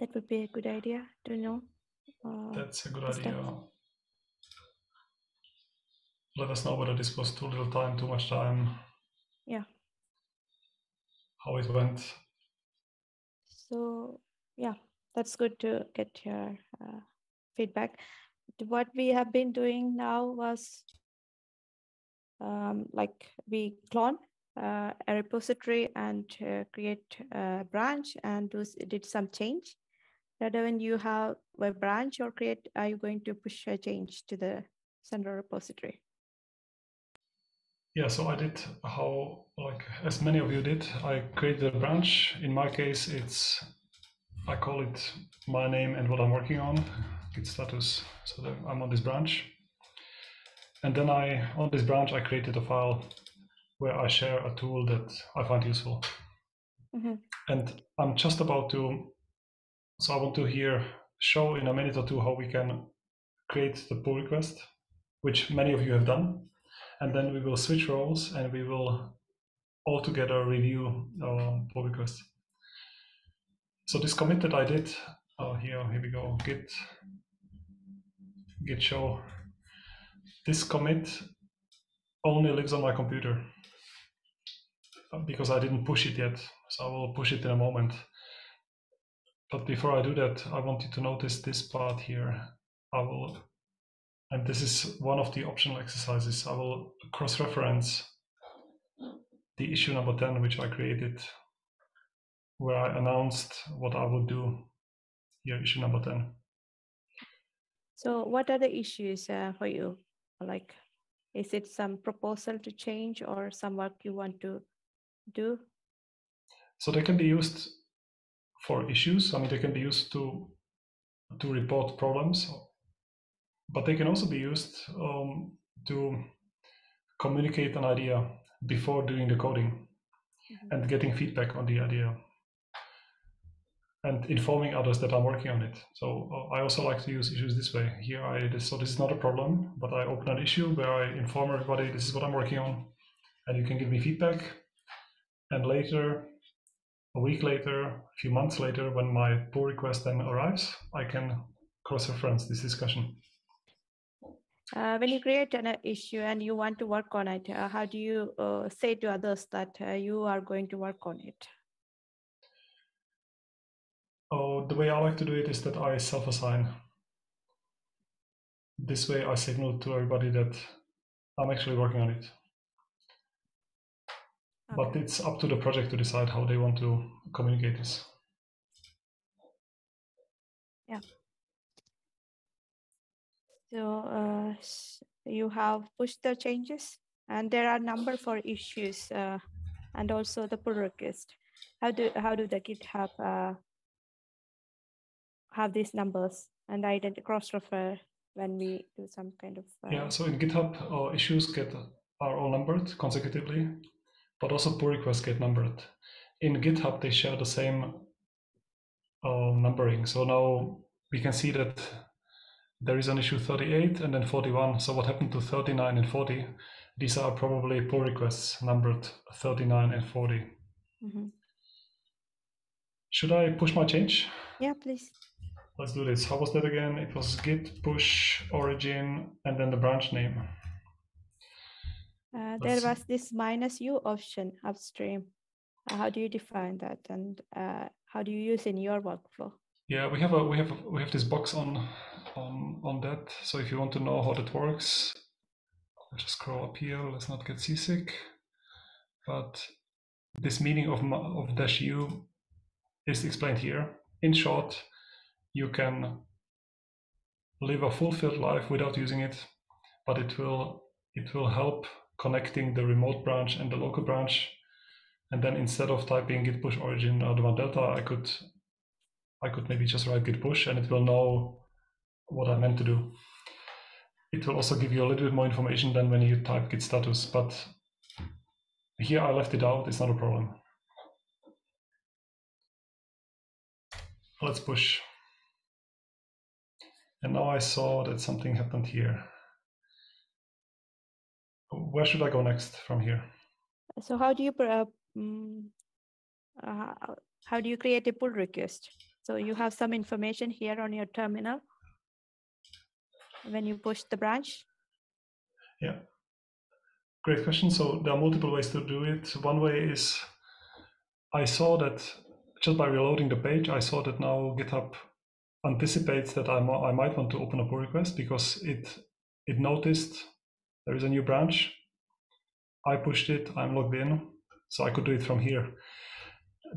that would be a good idea to know. Uh, That's a good idea. Let us know whether this was too little time, too much time. Yeah. How it went. So yeah, that's good to get your uh, feedback. What we have been doing now was um, like we clone uh, a repository and uh, create a branch and do, did some change Radovan, you have a branch or create, are you going to push a change to the central repository? Yeah, so I did how, like, as many of you did, I created a branch. In my case, it's, I call it my name and what I'm working on, git status. So I'm on this branch. And then I, on this branch, I created a file where I share a tool that I find useful. Mhm. And I'm just about to, so I want to here show in a minute or two how we can create the pull request, which many of you have done. And then we will switch roles and we will all together review our pull request. So this commit that I did, uh, here, here we go, git, git show. This commit only lives on my computer uh, because I didn't push it yet. So I will push it in a moment. But before I do that, I want you to notice this part here. I will, and this is one of the optional exercises. I will cross-reference the issue number 10, which I created, where I announced what I would do here, issue number 10. So what are the issues uh, for you? Like, is it some proposal to change or some work you want to do? So they can be used for issues. I mean, they can be used to to report problems, but they can also be used um, to communicate an idea before doing the coding Mhm. and getting feedback on the idea and informing others that I'm working on it. So uh, I also like to use issues this way. Here, I this, so this is not a problem, but I open an issue where I inform everybody this is what I'm working on, and you can give me feedback. And later, a week later, a few months later, when my pull request then arrives, I can cross-reference this discussion. Uh, when you create an issue and you want to work on it, uh, how do you uh, say to others that uh, you are going to work on it? Oh, the way I like to do it is that I self-assign. This way, I signal to everybody that I'm actually working on it. But it's up to the project to decide how they want to communicate this. Yeah. So uh, you have pushed the changes and there are number for issues uh, and also the pull request. How do how do the GitHub uh, have these numbers and ident- cross refer when we do some kind of uh, Yeah, so in GitHub, uh, issues get are all numbered consecutively, but also pull requests get numbered. In GitHub, they share the same uh, numbering. So now we can see that there is an issue 38 and then 41. So what happened to 39 and 40? These are probably pull requests numbered 39 and 40. mhm. Should I push my change? Yeah, please. Let's do this. How was that again? It was git push origin and then the branch name. Uh, there see. was this minus u option upstream. Uh, how do you define that and uh, how do you use in your workflow? Yeah, we have a we have a, we have this box on on on that. So if you want to know how that works, I'll just scroll up here. Let's not get seasick. But this meaning of of dash u is explained here. In short, you can live a fulfilled life without using it, but it will it will help connecting the remote branch and the local branch. And then instead of typing git push origin one delta, I could I could maybe just write git push and it will know what I meant to do. It will also give you a little bit more information than when you type git status, but here I left it out, it's not a problem. Let's push. And now I saw that something happened here. Where should I go next from here? So how do you uh, mm, uh, how do you create a pull request? So you have some information here on your terminal when you push the branch. Yeah. Great question. So there are multiple ways to do it. One way is I saw that just by reloading the page, I saw that now GitHub anticipates that I, I might want to open a pull request because it it noticed there is a new branch. I pushed it, I'm logged in, so I could do it from here.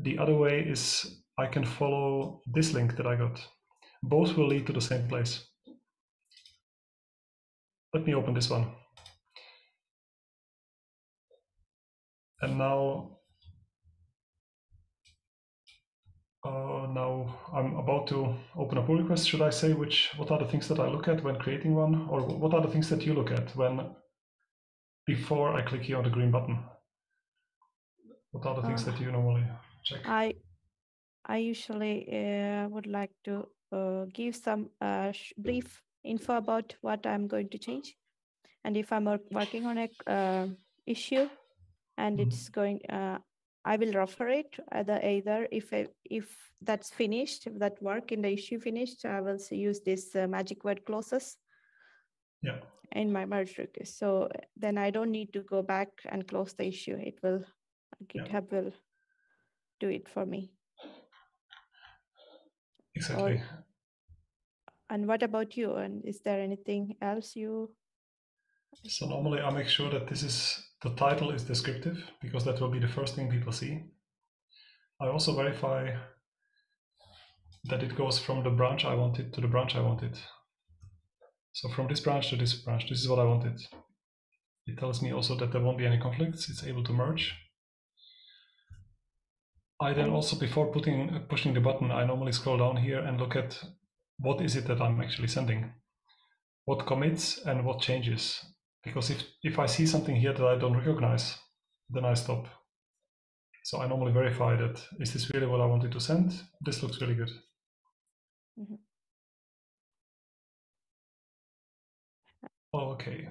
The other way is I can follow this link that I got. Both will lead to the same place. Let me open this one. And now, uh, now I'm about to open a pull request. Should I say which? What are the things that I look at when creating one, or what are the things that you look at when before I click here on the green button? What are the things Uh, that you normally check? I I usually uh, would like to uh, give some uh, sh- brief info about what I'm going to change, and if I'm working on a uh, issue, and Mhm. it's going, I will refer it either either if I, if that's finished, if that work in the issue finished, I will use this uh, magic word closes Yeah, in my merge request. So then I don't need to go back and close the issue. It will Yeah. GitHub will do it for me. exactly. And what about you? And is there anything else you? So normally I make sure that this is the title is descriptive because that will be the first thing people see. I also verify that it goes from the branch I wanted to the branch I wanted. So from this branch to this branch, this is what I wanted. It tells me also that there won't be any conflicts. It's able to merge. I then also, before putting pushing the button, I normally scroll down here and look at what is it that I'm actually sending, what commits and what changes. Because if if I see something here that I don't recognize, then I stop. So I normally verify that is this really what I wanted to send? This looks really good. Mhm. Okay.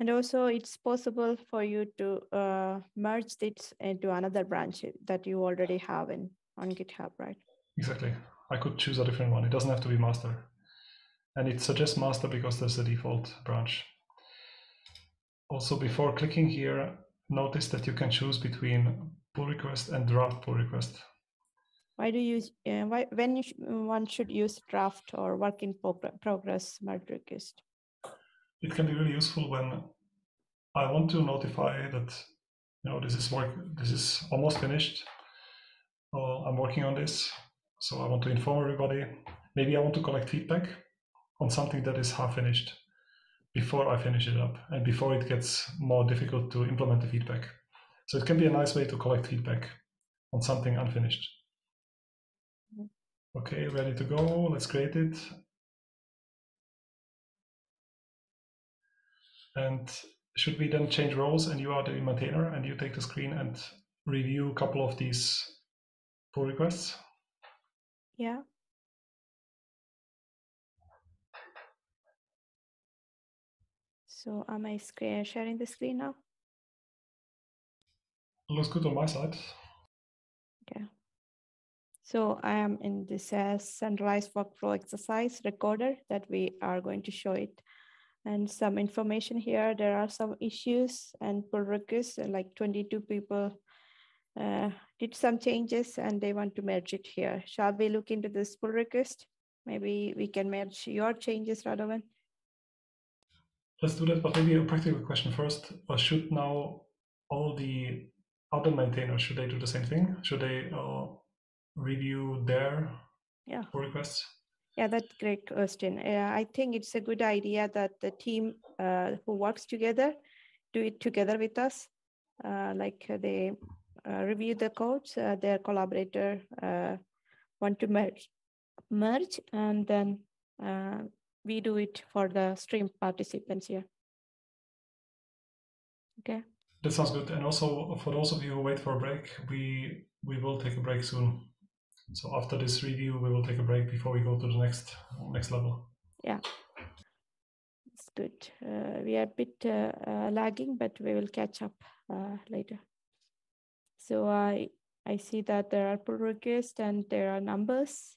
And also, it's possible for you to uh, merge it into another branch that you already have in on GitHub, right? Exactly. I could choose a different one. It doesn't have to be master. And it suggests master because there's the default branch. Also, before clicking here, notice that you can choose between pull request and draft pull request. Why do you use? Uh, why when you sh- one should use draft or work in progr- progress merge request? It can be really useful when I want to notify that you know this is work. This is almost finished. Uh, I'm working on this, so I want to inform everybody. Maybe I want to collect feedback on something that is half finished before I finish it up and before it gets more difficult to implement the feedback. So it can be a nice way to collect feedback on something unfinished. Mhm. Okay, ready to go. Let's create it. And should we then change roles and you are the maintainer and you take the screen and review a couple of these pull requests? Yeah. So am I screen sharing the screen now? Looks good on my side. Okay. So I am in this uh, centralized workflow exercise recorder that we are going to show it. And some information here, there are some issues and pull requests, uh, like 22 people uh, did some changes and they want to merge it here. Shall we look into this pull request? Maybe we can merge your changes, Radovan. Let's do that, but maybe a practical question first. Uh, should now all the other maintainers, should they do the same thing? Should they uh, review their Yeah. pull requests? Yeah, that's great question. Uh, I think it's a good idea that the team uh, who works together do it together with us. Uh, like uh, they uh, review the codes, uh, their collaborator uh, want to merge, merge, and then we do it for the stream participants here. Okay. That sounds good. And also for those of you who wait for a break, we we will take a break soon. So after this review, we will take a break before we go to the next next level. Yeah, it's good. Uh, we are a bit uh, uh, lagging, but we will catch up uh, later. So I I see that there are pull requests and there are numbers.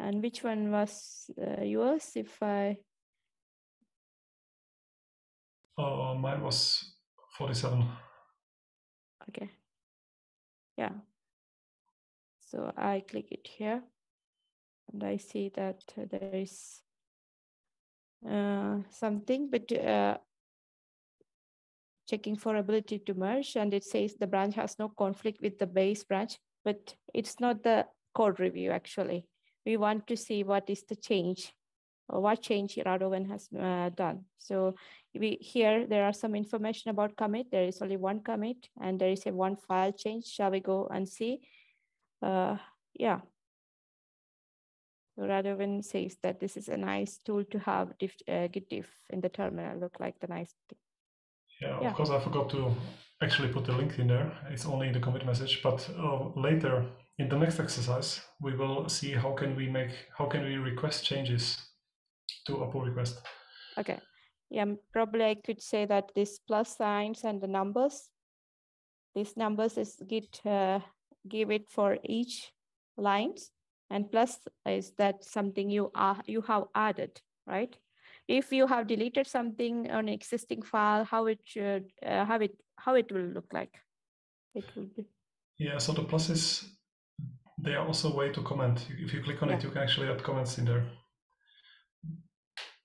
And which one was uh, yours? If I Uh, mine was 47. okay, yeah. So I click it here, and I see that uh, there is uh, something, but uh, checking for ability to merge, and it says the branch has no conflict with the base branch, but it's not the code review actually. We want to see what is the change or what change Radovan has uh, done. So we here there are some information about commit. There is only one commit and there is a one file change. Shall we go and see? Uh, yeah. So Radovan says that this is a nice tool to have diff, uh, git diff in the terminal. Look like the nice. Thing. Yeah, of yeah. course I forgot to actually put the link in there. It's only in the commit message, but uh, later in the next exercise we will see how can we make how can we request changes to a pull request. Okay. Yeah, probably I could say that this plus signs and the numbers, these numbers is git uh, give it for each lines and plus is that something you are you have added, right? If you have deleted something on existing file, how it should uh, how it how it will look like? It will be. Yeah, so the plus is they are also a way to comment. If you click on yeah. it, you can actually add comments in there.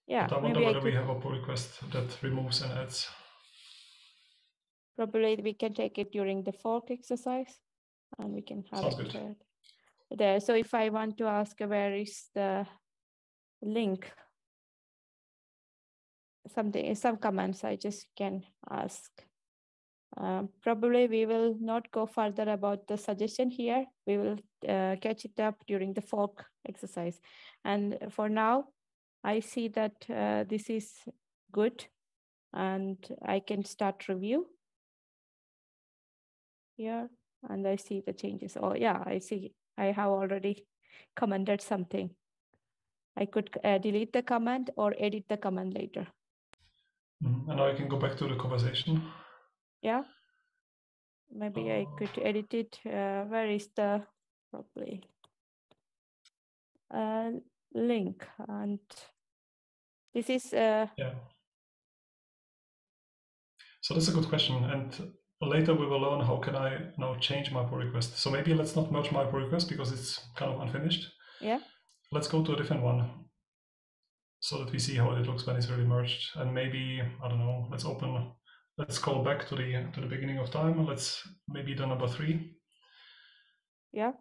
Yeah. But I wonder whether I we have a pull request that removes and adds. Probably we can take it during the fork exercise and we can have Sounds it good. there. So if I want to ask where is the link, something, some comments I just can ask. Um, probably we will not go further about the suggestion here. We will uh, catch it up during the fork exercise. And for now, I see that uh, this is good and I can start review here and I see the changes. Oh yeah, I see I have already commented something. I could uh, delete the comment or edit the comment later. Mm, and now I can go back to the conversation. Yeah. Maybe uh, I could edit it. Uh, where is the probably uh, link and this is uh... yeah. So that's a good question, and later we will learn how can I now change my pull request. So maybe let's not merge my pull request because it's kind of unfinished. Yeah. Let's go to a different one so that we see how it looks when it's really merged. And maybe I don't know. Let's open. Let's call back to the to the beginning of time. Let's maybe the number three. Yeah.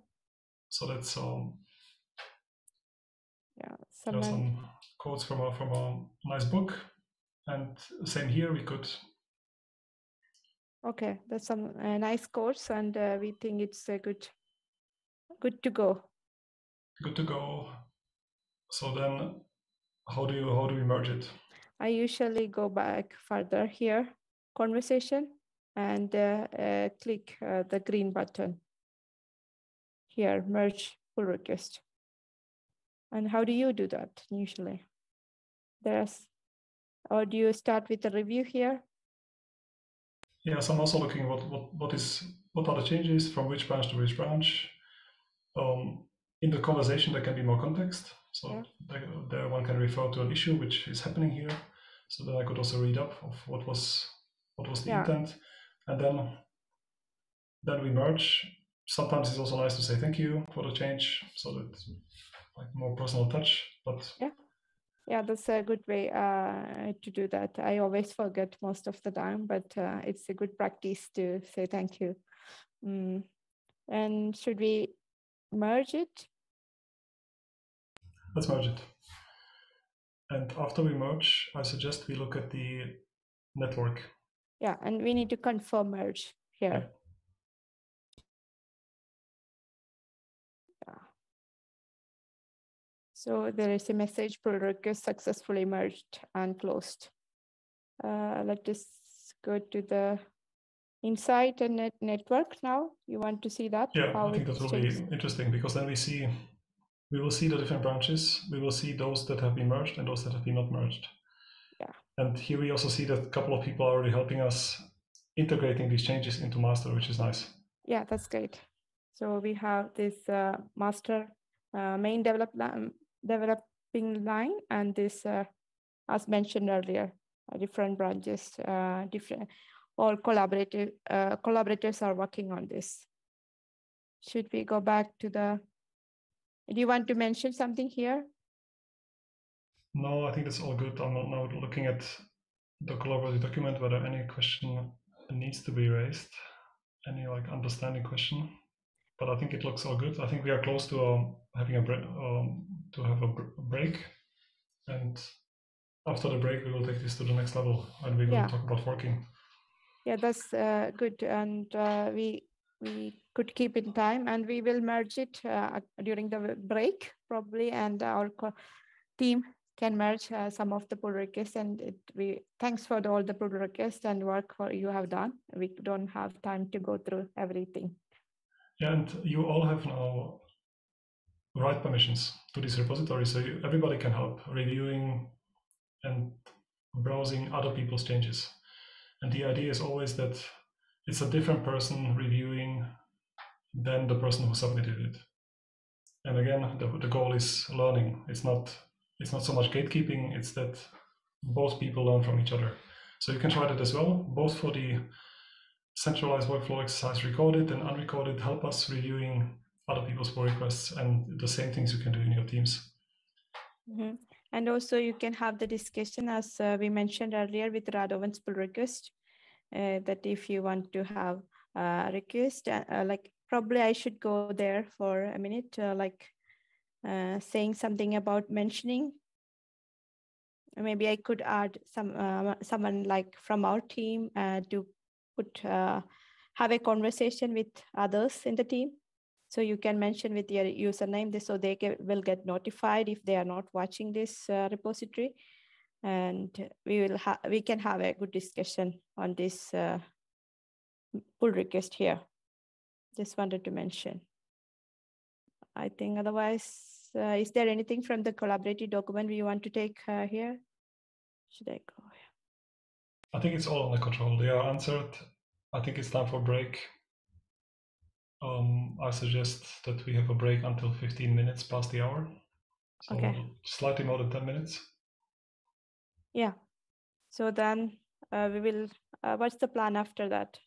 So that's um. Yeah. Some quotes from a from a nice book, and same here we could. Okay, that's some uh, nice quotes, and uh, we think it's a good, good to go. Good to go. So then, how do you how do we merge it? I usually go back further here, conversation, and uh, uh click uh, the green button here, merge pull request. And how do you do that usually? there's, or do you start with a review here? Yes, I'm also looking what what what is what are the changes from which branch to which branch. Um, in the conversation, there can be more context. So yeah. there, there, one can refer to an issue which is happening here. So then I could also read up of what was what was the yeah. intent, and then then we merge. Sometimes it's also nice to say thank you for the change, so that like more personal touch. But yeah yeah, that's a good way uh, to do that. I always forget most of the time, but uh, it's a good practice to say thank you. Mm. And should we merge it? Let's merge it. And after we merge, I suggest we look at the network. Yeah, and we need to confirm merge here. Yeah. So there is a message pull request successfully merged and closed. Uh, let us go to the insight and net network now. You want to see that? Yeah, I think that will be interesting because then we see, we will see the different branches. We will see those that have been merged and those that have been not merged. And here we also see that a couple of people are already helping us integrating these changes into master, which is nice. Yeah, that's great. So we have this uh, master uh, main development developing line and this, uh, as mentioned earlier, uh, different branches, uh, different, all collaborative uh, collaborators are working on this. Should we go back to the, do you want to mention something here? No, I think that's all good. I'm not now looking at the collaborative document, whether any question needs to be raised, any like understanding question. but I think it looks all good. I think we are close to um, having a break, um, to have a br- break, and after the break we will take this to the next level and we will Yeah. talk about forking. Yeah, that's uh, good, and uh, we we could keep in time, and we will merge it uh, during the break probably, and our team can merge uh, some of the pull requests. And it, we thanks for the, all the pull requests and work for you have done. We don't have time to go through everything. Yeah, and you all have now write permissions to this repository, so you, everybody can help reviewing and browsing other people's changes. And the idea is always that it's a different person reviewing than the person who submitted it. And again, the, the goal is learning. It's not it's not so much gatekeeping. It's that both people learn from each other. So you can try that as well, both for the centralized workflow exercise recorded and unrecorded. Help us reviewing other people's pull requests and the same things you can do in your teams. Mhm. And also you can have the discussion as uh, we mentioned earlier with Radovan's pull request, uh, that if you want to have a request, uh, uh, like probably I should go there for a minute, uh, like uh, saying something about mentioning. Maybe I could add some uh, someone like from our team uh, to put uh, have a conversation with others in the team. So you can mention with your username this so they get, will get notified if they are not watching this uh, repository. And we will we can have a good discussion on this pull request here. Just wanted to mention. I think otherwise uh, is there anything from the collaborative document we want to take uh, here should i go I think it's all under control. They are answered. I think it's time for break. Um, I suggest that we have a break until 15 minutes past the hour. So Okay. slightly more than 10 minutes. yeah so then uh, we will uh, what's the plan after that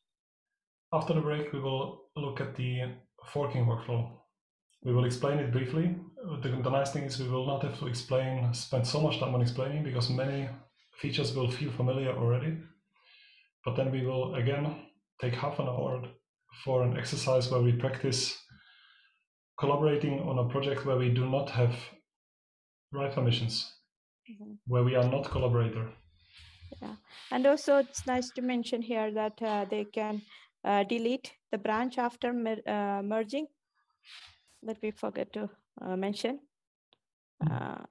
After the break, we will look at the forking workflow. We will explain it briefly. The, the nice thing is we will not have to explain, spend so much time on explaining because many features will feel familiar already. But then we will again take half an hour for an exercise where we practice collaborating on a project where we do not have write permissions, Mhm. where we are not collaborator. Yeah, and also, it's nice to mention here that uh, they can uh, delete the branch after mer- uh, merging. That we forget to uh, mention. Mm. Uh,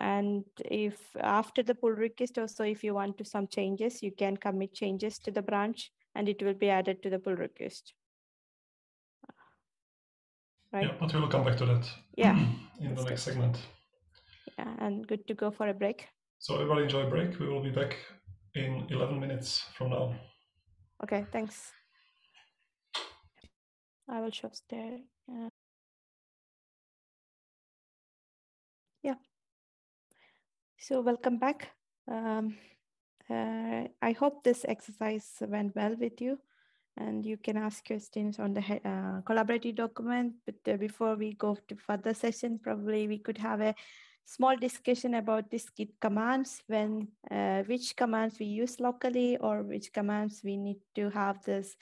and if after the pull request, also if you want to some changes, you can commit changes to the branch, and it will be added to the pull request. Right? Yeah, but we will come back to that Yeah, in the next good. segment. Yeah, and good to go for a break. So everybody enjoy break. We will be back in 11 minutes from now. Okay, thanks. I will show there. Yeah. So welcome back. Um, uh, I hope this exercise went well with you and you can ask questions on the uh, collaborative document. But uh, before we go to further session, probably we could have a small discussion about this Git commands when uh, which commands we use locally or which commands we need to have this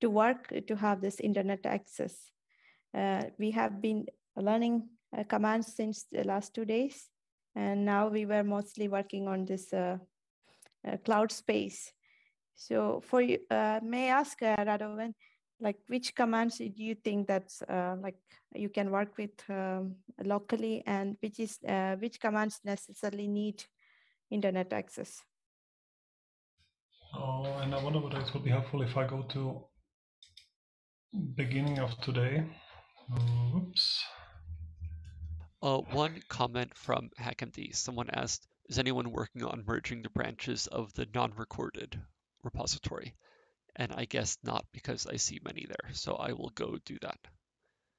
to work to have this internet access. Uh, we have been learning uh, commands since the last two days, and now we were mostly working on this uh, uh, cloud space. So for you, uh, may I ask Radovan, like which commands do you think that uh, like you can work with um, locally, and which is uh, which commands necessarily need internet access? Oh, and I wonder whether it would be helpful if I go to beginning of today. Oops. Uh, one comment from HackMD. Someone asked, is anyone working on merging the branches of the non-recorded repository? And I guess not because I see many there. So I will go do that.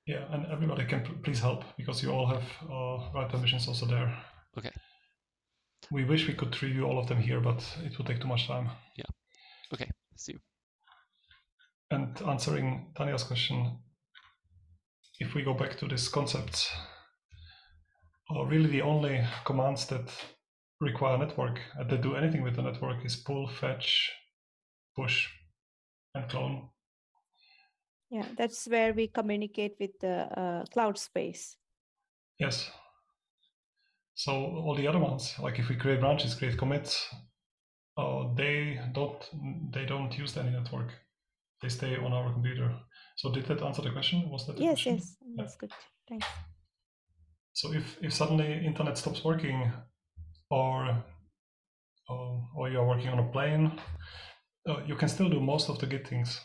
Yeah, and everybody can p- please help because you all have uh, write permissions also there. Okay. We wish we could review all of them here, but it would take too much time. Yeah. Okay, see you. And answering Tanya's question, if we go back to this concept, uh, really the only commands that require network and that do anything with the network is pull, fetch, push, and clone. Yeah, that's where we communicate with the uh, cloud space. Yes. So all the other ones, like if we create branches, create commits, uh, they don't they don't use any network. They stay on our computer. So did that answer the question? Was that Yes, question? yes, that's good. Thanks. So if if suddenly internet stops working, or uh, or you are working on a plane, uh, you can still do most of the Git things,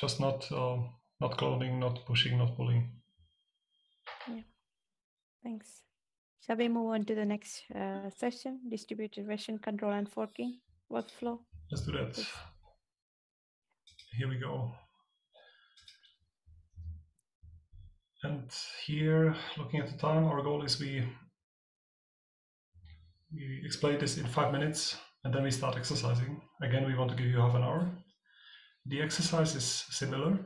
just not uh, not cloning, not pushing, not pulling. Yeah, thanks. Shall we move on to the next uh, session, distributed version control and forking workflow? Let's do that. Here we go. And here, looking at the time, our goal is we we explain this in five minutes and then we start exercising. Again, we want to give you half an hour. The exercise is similar,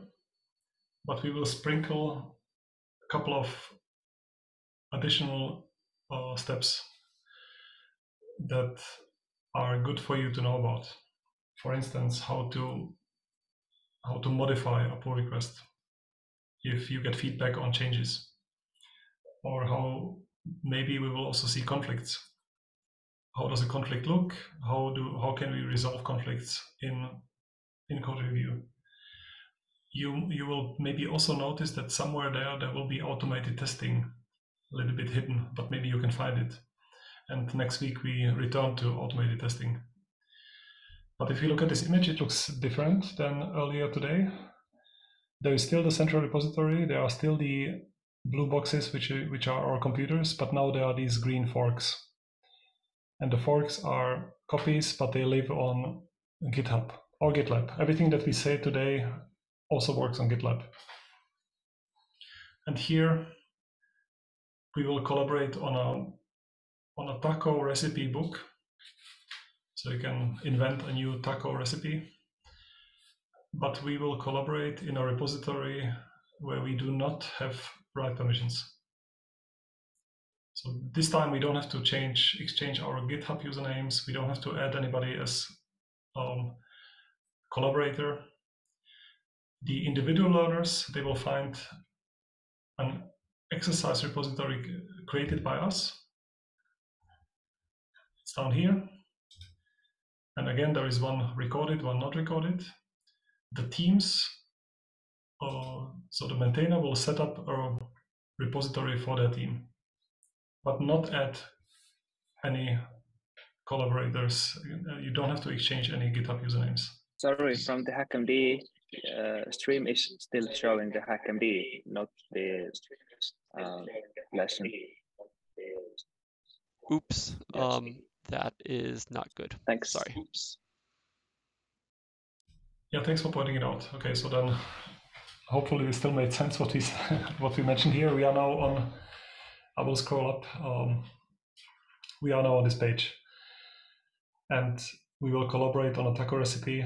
but we will sprinkle a couple of additional uh, steps that are good for you to know about. For instance, how to how to modify a pull request if you get feedback on changes, or how maybe we will also see conflicts. How does a conflict look? How do how can we resolve conflicts in in code review? You you will maybe also notice that somewhere there there will be automated testing, a little bit hidden, but maybe you can find it. And next week we return to automated testing. But if you look at this image, it looks different than earlier today. There is still the central repository. There are still the blue boxes, which, which are our computers, but now there are these green forks. And the forks are copies, but they live on GitHub or GitLab. Everything that we say today also works on GitLab. And here we will collaborate on a on a taco recipe book. So you can invent a new taco recipe. But we will collaborate in a repository where we do not have write permissions. So this time we don't have to change exchange our GitHub usernames. We don't have to add anybody as um, collaborator. The individual learners they will find an exercise repository created by us. It's down here. And again, there is one recorded, one not recorded. The teams, uh, so the maintainer will set up a repository for their team, but not add any collaborators. You don't have to exchange any GitHub usernames. Sorry, from the HackMD uh, stream is still showing the HackMD, not the uh, lesson. Oops. Um, that is not good. Thanks. Sorry. Yeah, thanks for pointing it out. Okay, so then hopefully it still made sense what we what we mentioned here. We are now on. I will scroll up. Um, we are now on this page, and we will collaborate on a taco recipe.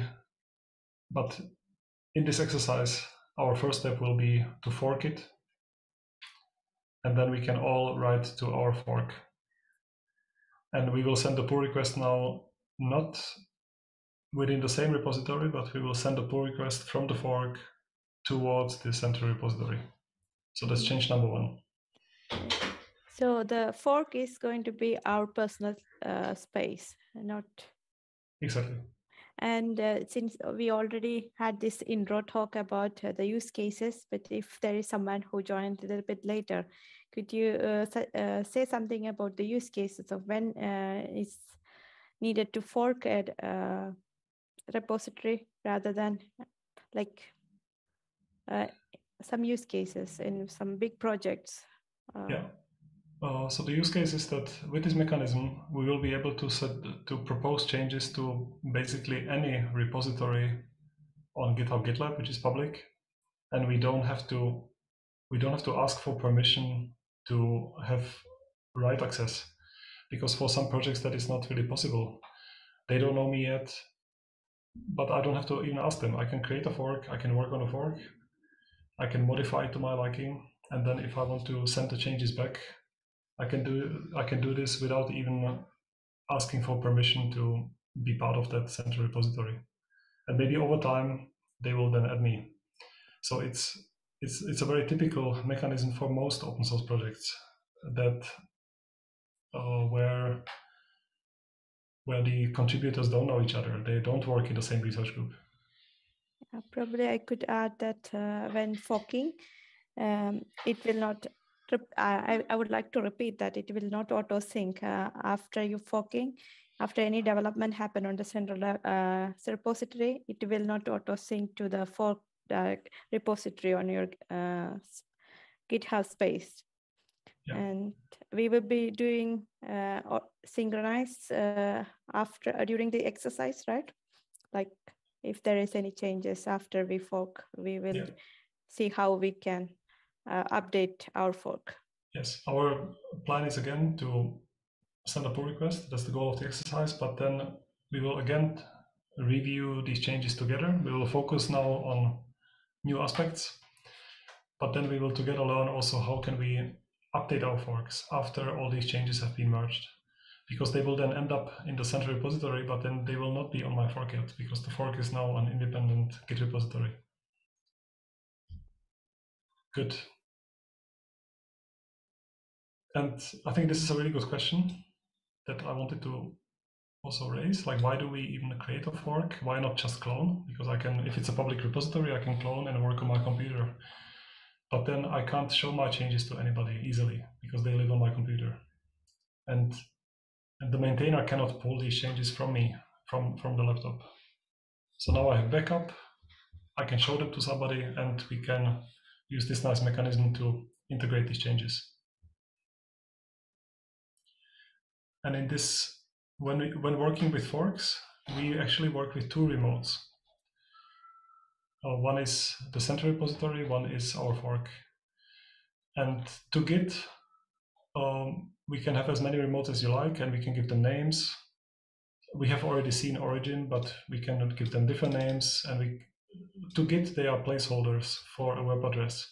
But in this exercise, our first step will be to fork it, and then we can all write to our fork. And we will send the pull request now not within the same repository, but we will send a pull request from the fork towards the central repository. So that's change number one. So the fork is going to be our personal uh, space, not. Exactly. And uh, since we already had this intro talk about uh, the use cases, but if there is someone who joined a little bit later, could you uh, uh, say something about the use cases of when uh, is needed to fork a uh, repository rather than like uh, some use cases in some big projects? Uh, Yeah. Uh, so the use case is that with this mechanism, we will be able to set to propose changes to basically any repository on GitHub GitLab, which is public, and we don't have to we don't have to ask for permission to have write access, because for some projects that is not really possible. They don't know me yet, but I don't have to even ask them. I can create a fork, I can work on a fork, I can modify it to my liking, and then if I want to send the changes back, I can do I can do this without even asking for permission to be part of that central repository. And maybe over time they will then add me. So it's it's it's a very typical mechanism for most open source projects that uh, where where the contributors don't know each other. They don't work in the same research group. Uh, probably I could add that uh, when forking, um, it will not. I, I would like to repeat that it will not auto sync uh, after you forking. After any development happen on the central uh, repository, it will not auto sync to the fork repository on your uh, GitHub space. Yeah. And we will be doing uh, synchronize uh, after uh, during the exercise, right? Like if there is any changes after we fork, we will yeah. see how we can uh, update our fork. Yes, our plan is again to send a pull request. That's the goal of the exercise. But then we will again review these changes together. We will focus now on new aspects, but then we will together learn also how can we update our forks after all these changes have been merged because they will then end up in the central repository, but then they will not be on my fork yet because the fork is now an independent Git repository. Good. And I think this is a really good question that I wanted to also raise. Like, why do we even create a fork? Why not just clone? Because I can, if it's a public repository, I can clone and work on my computer. But then I can't show my changes to anybody easily because they live on my computer. And and the maintainer cannot pull these changes from me, from, from the laptop. So now I have backup, I can show them to somebody and we can use this nice mechanism to integrate these changes. And in this, when, we, when working with forks, we actually work with two remotes. Uh, one is the central repository, one is our fork. And to Git, um, we can have as many remotes as you like and we can give them names. We have already seen origin, but we cannot give them different names. And we to Git, they are placeholders for a web address.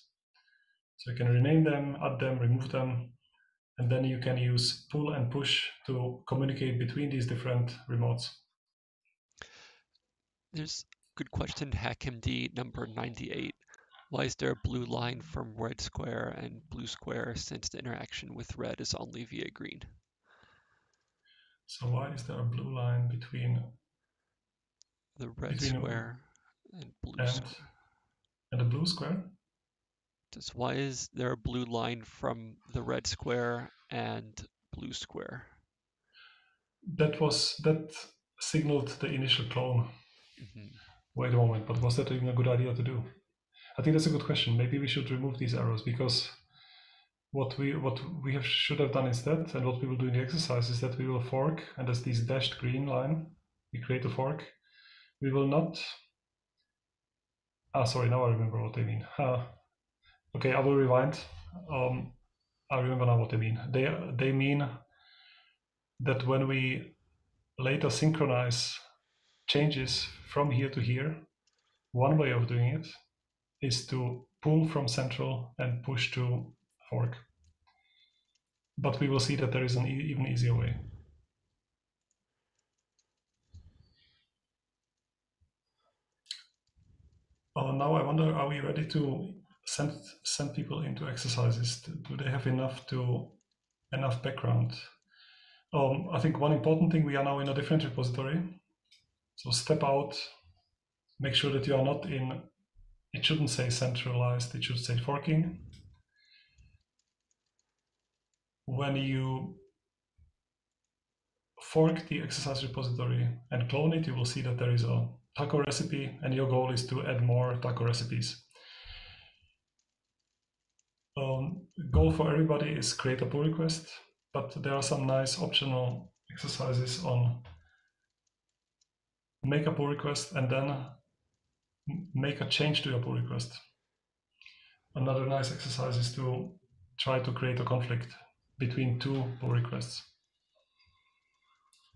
So you can rename them, add them, remove them, and then you can use pull and push to communicate between these different remotes. There's good question, HackMD number 98. Why is there a blue line from red square and blue square since the interaction with red is only via green? So why is there a blue line between the red between square and blue and, square? And the blue square? Just why is there a blue line from the red square and blue square? That was that signaled the initial clone. Mm -hmm. Wait a moment, but was that even a good idea to do? I think that's a good question. Maybe we should remove these arrows because what we what we have should have done instead, and what we will do in the exercise is that we will fork, and as this dashed green line, we create a fork. We will not. Ah, sorry. Now I remember what they mean. Uh, okay, I will rewind. Um, I remember now what they mean. They they mean that when we later synchronize changes from here to here, one way of doing it is to pull from central and push to fork. But we will see that there is an e even easier way. Oh, now I wonder, are we ready to send send people into exercises? Do they have enough to enough background? Um, I think one important thing, we are now in a different repository. So step out, make sure that you are not in it shouldn't say centralized, it should say forking. When you fork the exercise repository and clone it, you will see that there is a taco recipe and your goal is to add more taco recipes. Um, goal for everybody is create a pull request, but there are some nice optional exercises on make a pull request and then make a change to your pull request. Another nice exercise is to try to create a conflict between two pull requests.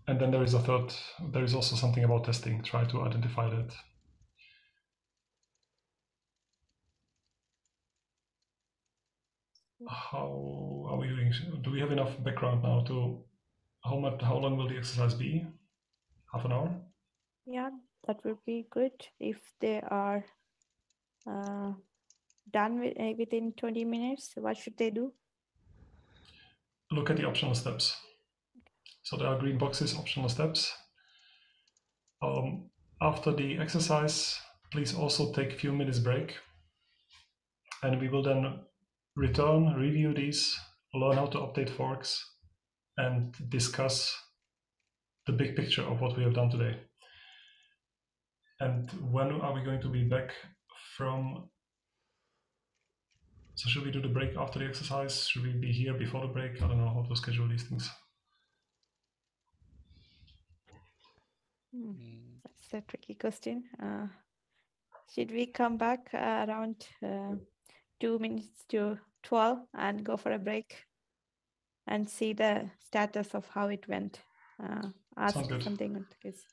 And then there is a third, there is also something about testing, try to identify that. How are we doing? Do we have enough background now to, how much, how long will the exercise be? Half an hour? Yeah, that would be good if they are uh, done with, uh, within 20 minutes, what should they do? Look at the optional steps. So there are green boxes, optional steps. Um, after the exercise, please also take a few minutes break. And we will then return, review these, learn how to update forks, and discuss the big picture of what we have done today. And when are we going to be back from? So should we do the break after the exercise? Should we be here before the break? I don't know how to schedule these things. Hmm, Mm, That's a tricky question. Uh, should we come back uh, around uh, two minutes to 12 and go for a break and see the status of how it went? Uh, ask Sounds good. something on this.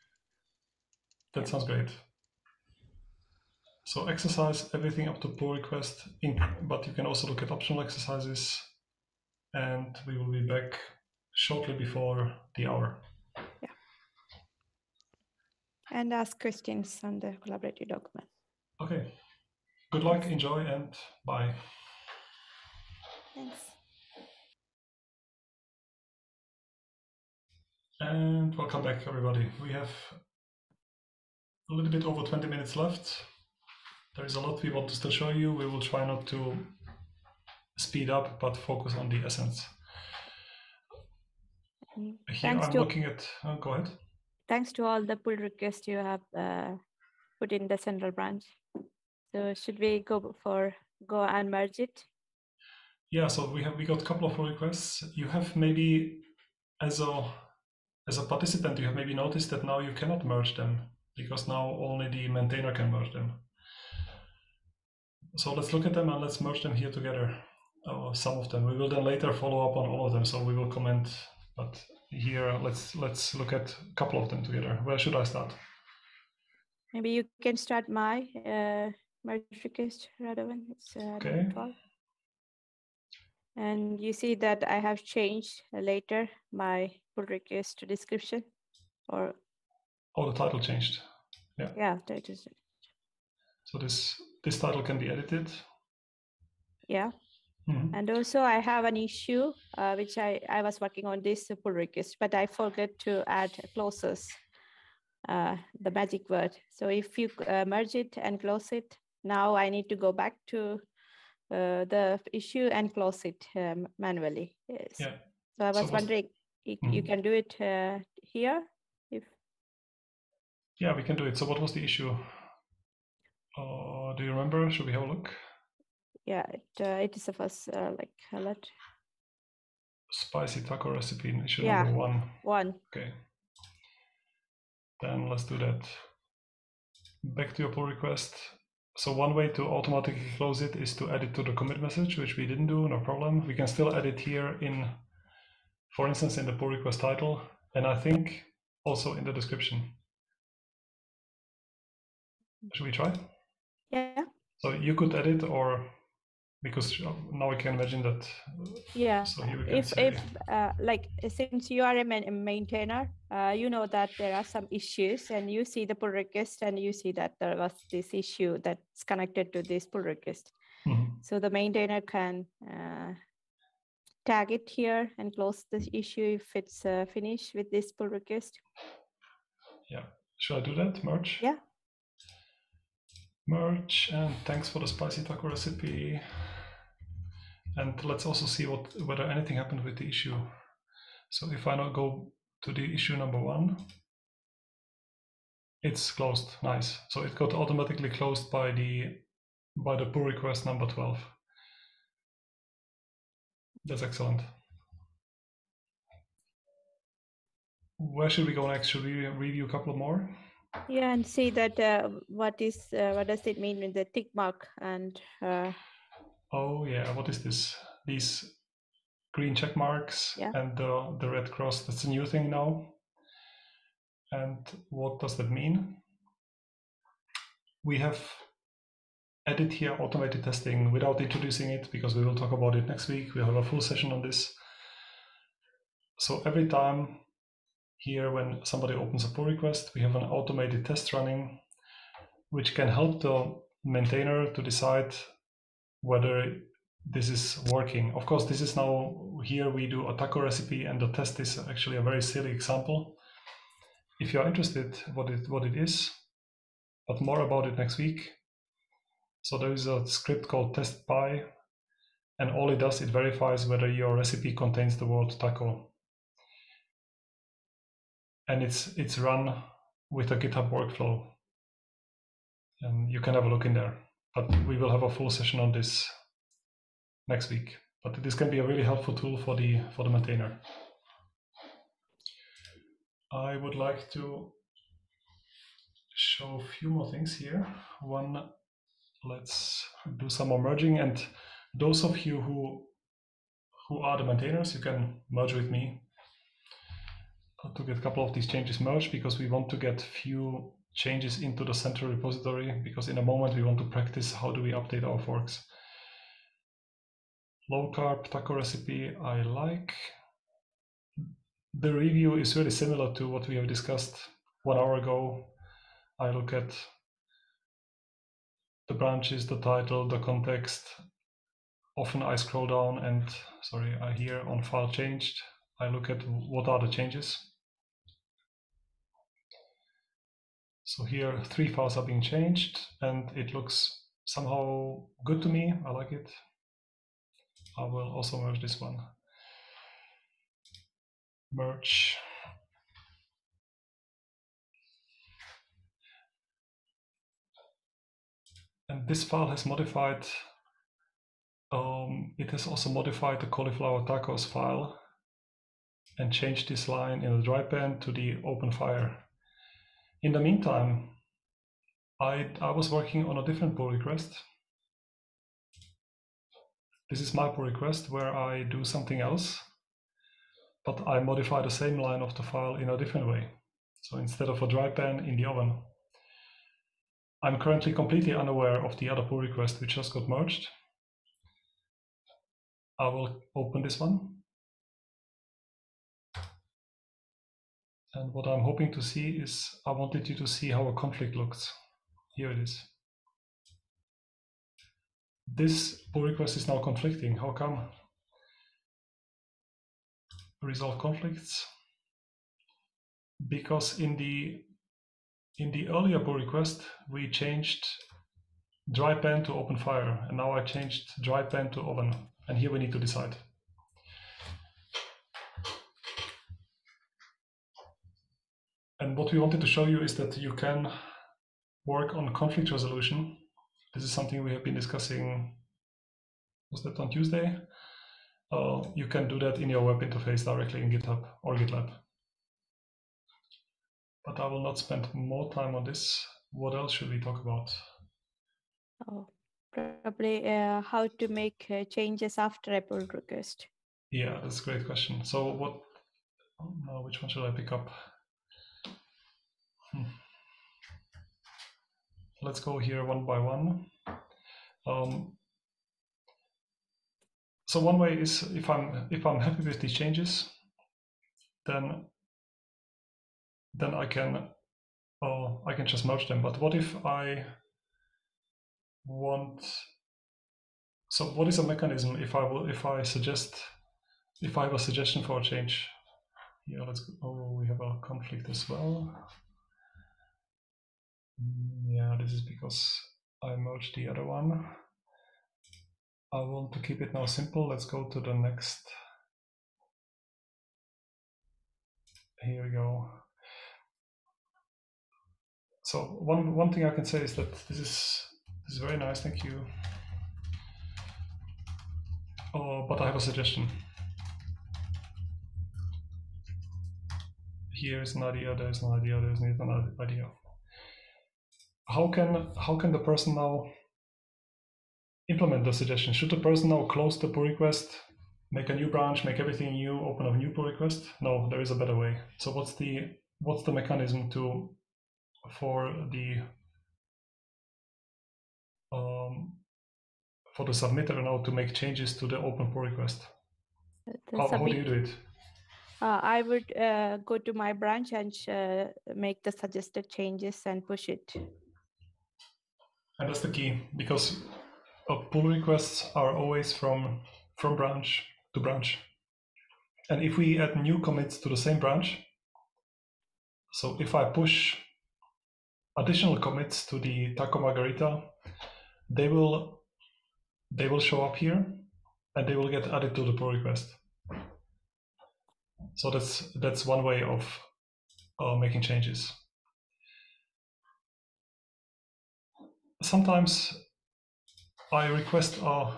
That Yeah. sounds great. So exercise everything up to pull request, but you can also look at optional exercises, and we will be back shortly before the hour. Yeah. And ask questions on the collaborative document. Okay. Good luck, enjoy, and bye. Thanks. And welcome back, everybody. We have a little bit over 20 minutes left. There is a lot we want to still show you. We will try not to speed up, but focus on the essence. Here Thanks I'm to looking at, uh, go ahead. thanks to all the pull requests you have uh, put in the central branch. So should we go for go and merge it? Yeah, so we have we got a couple of pull requests. You have maybe as a as a participant, you have maybe noticed that now you cannot merge them because now only the maintainer can merge them. So let's look at them and let's merge them here together. Uh, some of them. We will then later follow up on all of them. So we will comment, but here let's let's look at a couple of them together. Where should I start? Maybe you can start my uh, merge request, Radovan. It's uh, Okay. 12. And you see that I have changed later my pull request description or Oh, the title changed. yeah, that is So this this title can be edited. yeah. Mhm. And also I have an issue uh, which I, I was working on this pull request, but I forgot to add closes, uh, the magic word. So if you uh, merge it and close it, now I need to go back to uh, the issue and close it um, manually. Yes. Yeah. So I was what's- wondering if you Mhm. can do it uh, here. Yeah, we can do it. So what was the issue? Uh, do you remember? Should we have a look? yeah, it, uh, it is the first uh, like alert Spicy taco recipe, issue Yeah. number one. one. Okay. Then let's do that. Back to your pull request. So one way to automatically close it is to add it to the commit message, which we didn't do, no problem. We can still add it here in, for instance, in the pull request title, and I think also in the description. Should we try? Yeah, So you could edit or because now I can imagine that. yeah. So here we can if say, if uh, like since you are a, maintainer uh, you know that there are some issues and you see the pull request and you see that there was this issue that's connected to this pull request Mhm. so the maintainer can uh, tag it here and close this issue if it's uh, finished with this pull request Yeah. should I do that? Merge? Yeah. Merge and thanks for the spicy taco recipe. And let's also see what whether anything happened with the issue. So if I now go to the issue number one, it's closed. Nice. So it got automatically closed by the by the pull request number 12. That's excellent. Where should we go next? Should we review a couple more? Yeah and see that uh, what is uh, what does it mean with the tick mark and uh, Oh yeah, what is this? These green check marks Yeah. and the, the red cross. That's a new thing now. And what does that mean? We have added here automated testing without introducing it because we will talk about it next week. We'll have a full session on this. So every time here when somebody opens a pull request, we have an automated test running which can help the maintainer to decide whether this is working. Of course, this is now here we do a taco recipe and the test is actually a very silly example. If you're interested what it what it is, but more about it next week. So there is a script called test test_py and all it does, it verifies whether your recipe contains the word taco. And it's it's run with a GitHub workflow. And you can have a look in there. But we will have a full session on this next week. But this can be a really helpful tool for the for the maintainer. I would like to show a few more things here. One, let's do some more merging. And those of you who who are the maintainers, you can merge with me to get a couple of these changes merged because we want to get few changes into the central repository because in a moment we want to practice how do we update our forks. Low carb taco recipe I like. The review is really similar to what we have discussed one hour ago. I look at the branches, the title, the context. Often I scroll down and, sorry, I hear on file changed. I look at what are the changes. So here three files are being changed and it looks somehow good to me. I like it. I will also merge this one. Merge. And this file has modified, um, it has also modified the cauliflower tacos file and changed this line in the dry pan to the open fire. In the meantime, I, I was working on a different pull request. This is my pull request where I do something else, but I modify the same line of the file in a different way. So instead of a dry pan in the oven. I'm currently completely unaware of the other pull request which just got merged. I will open this one. And what I'm hoping to see is, I wanted you to see how a conflict looks. Here it is. This pull request is now conflicting. How come? Resolve conflicts. Because in the in the earlier pull request, we changed dry pan to open fire, and now I changed dry pan to oven. And here we need to decide. And what we wanted to show you is that you can work on conflict resolution. This is something we have been discussing, was that on Tuesday? Uh, you can do that in your web interface directly in GitHub or GitLab. But I will not spend more time on this. What else should we talk about? Oh, probably uh, how to make uh, changes after a pull request. Yeah, that's a great question. So what, oh, which one should I pick up? Hmm. Let's go here one by one. Um, so one way is if I'm if I'm happy with these changes, then then I can oh I can just merge them. But what if I want so what is a mechanism if I will if I suggest if I have a suggestion for a change? Yeah, let's go. Oh, we have a conflict as well. Yeah, this is because I merged the other one. I want to keep it now simple. Let's go to the next. Here we go. So one one thing I can say is that this is this is very nice. Thank you. Oh, but I have a suggestion. Here is an idea. There's an idea. There's an idea how can how can the person now implement the suggestion? Should the person now close the pull request, make a new branch, make everything new, open a new pull request? No, there is a better way. So what's the what's the mechanism to for the um, for the submitter now to make changes to the open pull request? How, how, do you do it? Uh, I would uh, go to my branch and uh, make the suggested changes and push it And that's the key because pull requests are always from from branch to branch. And if we add new commits to the same branch, so if I push additional commits to the Taco Margarita, they will they will show up here and they will get added to the pull request. So that's that's one way of uh, making changes. Sometimes I request a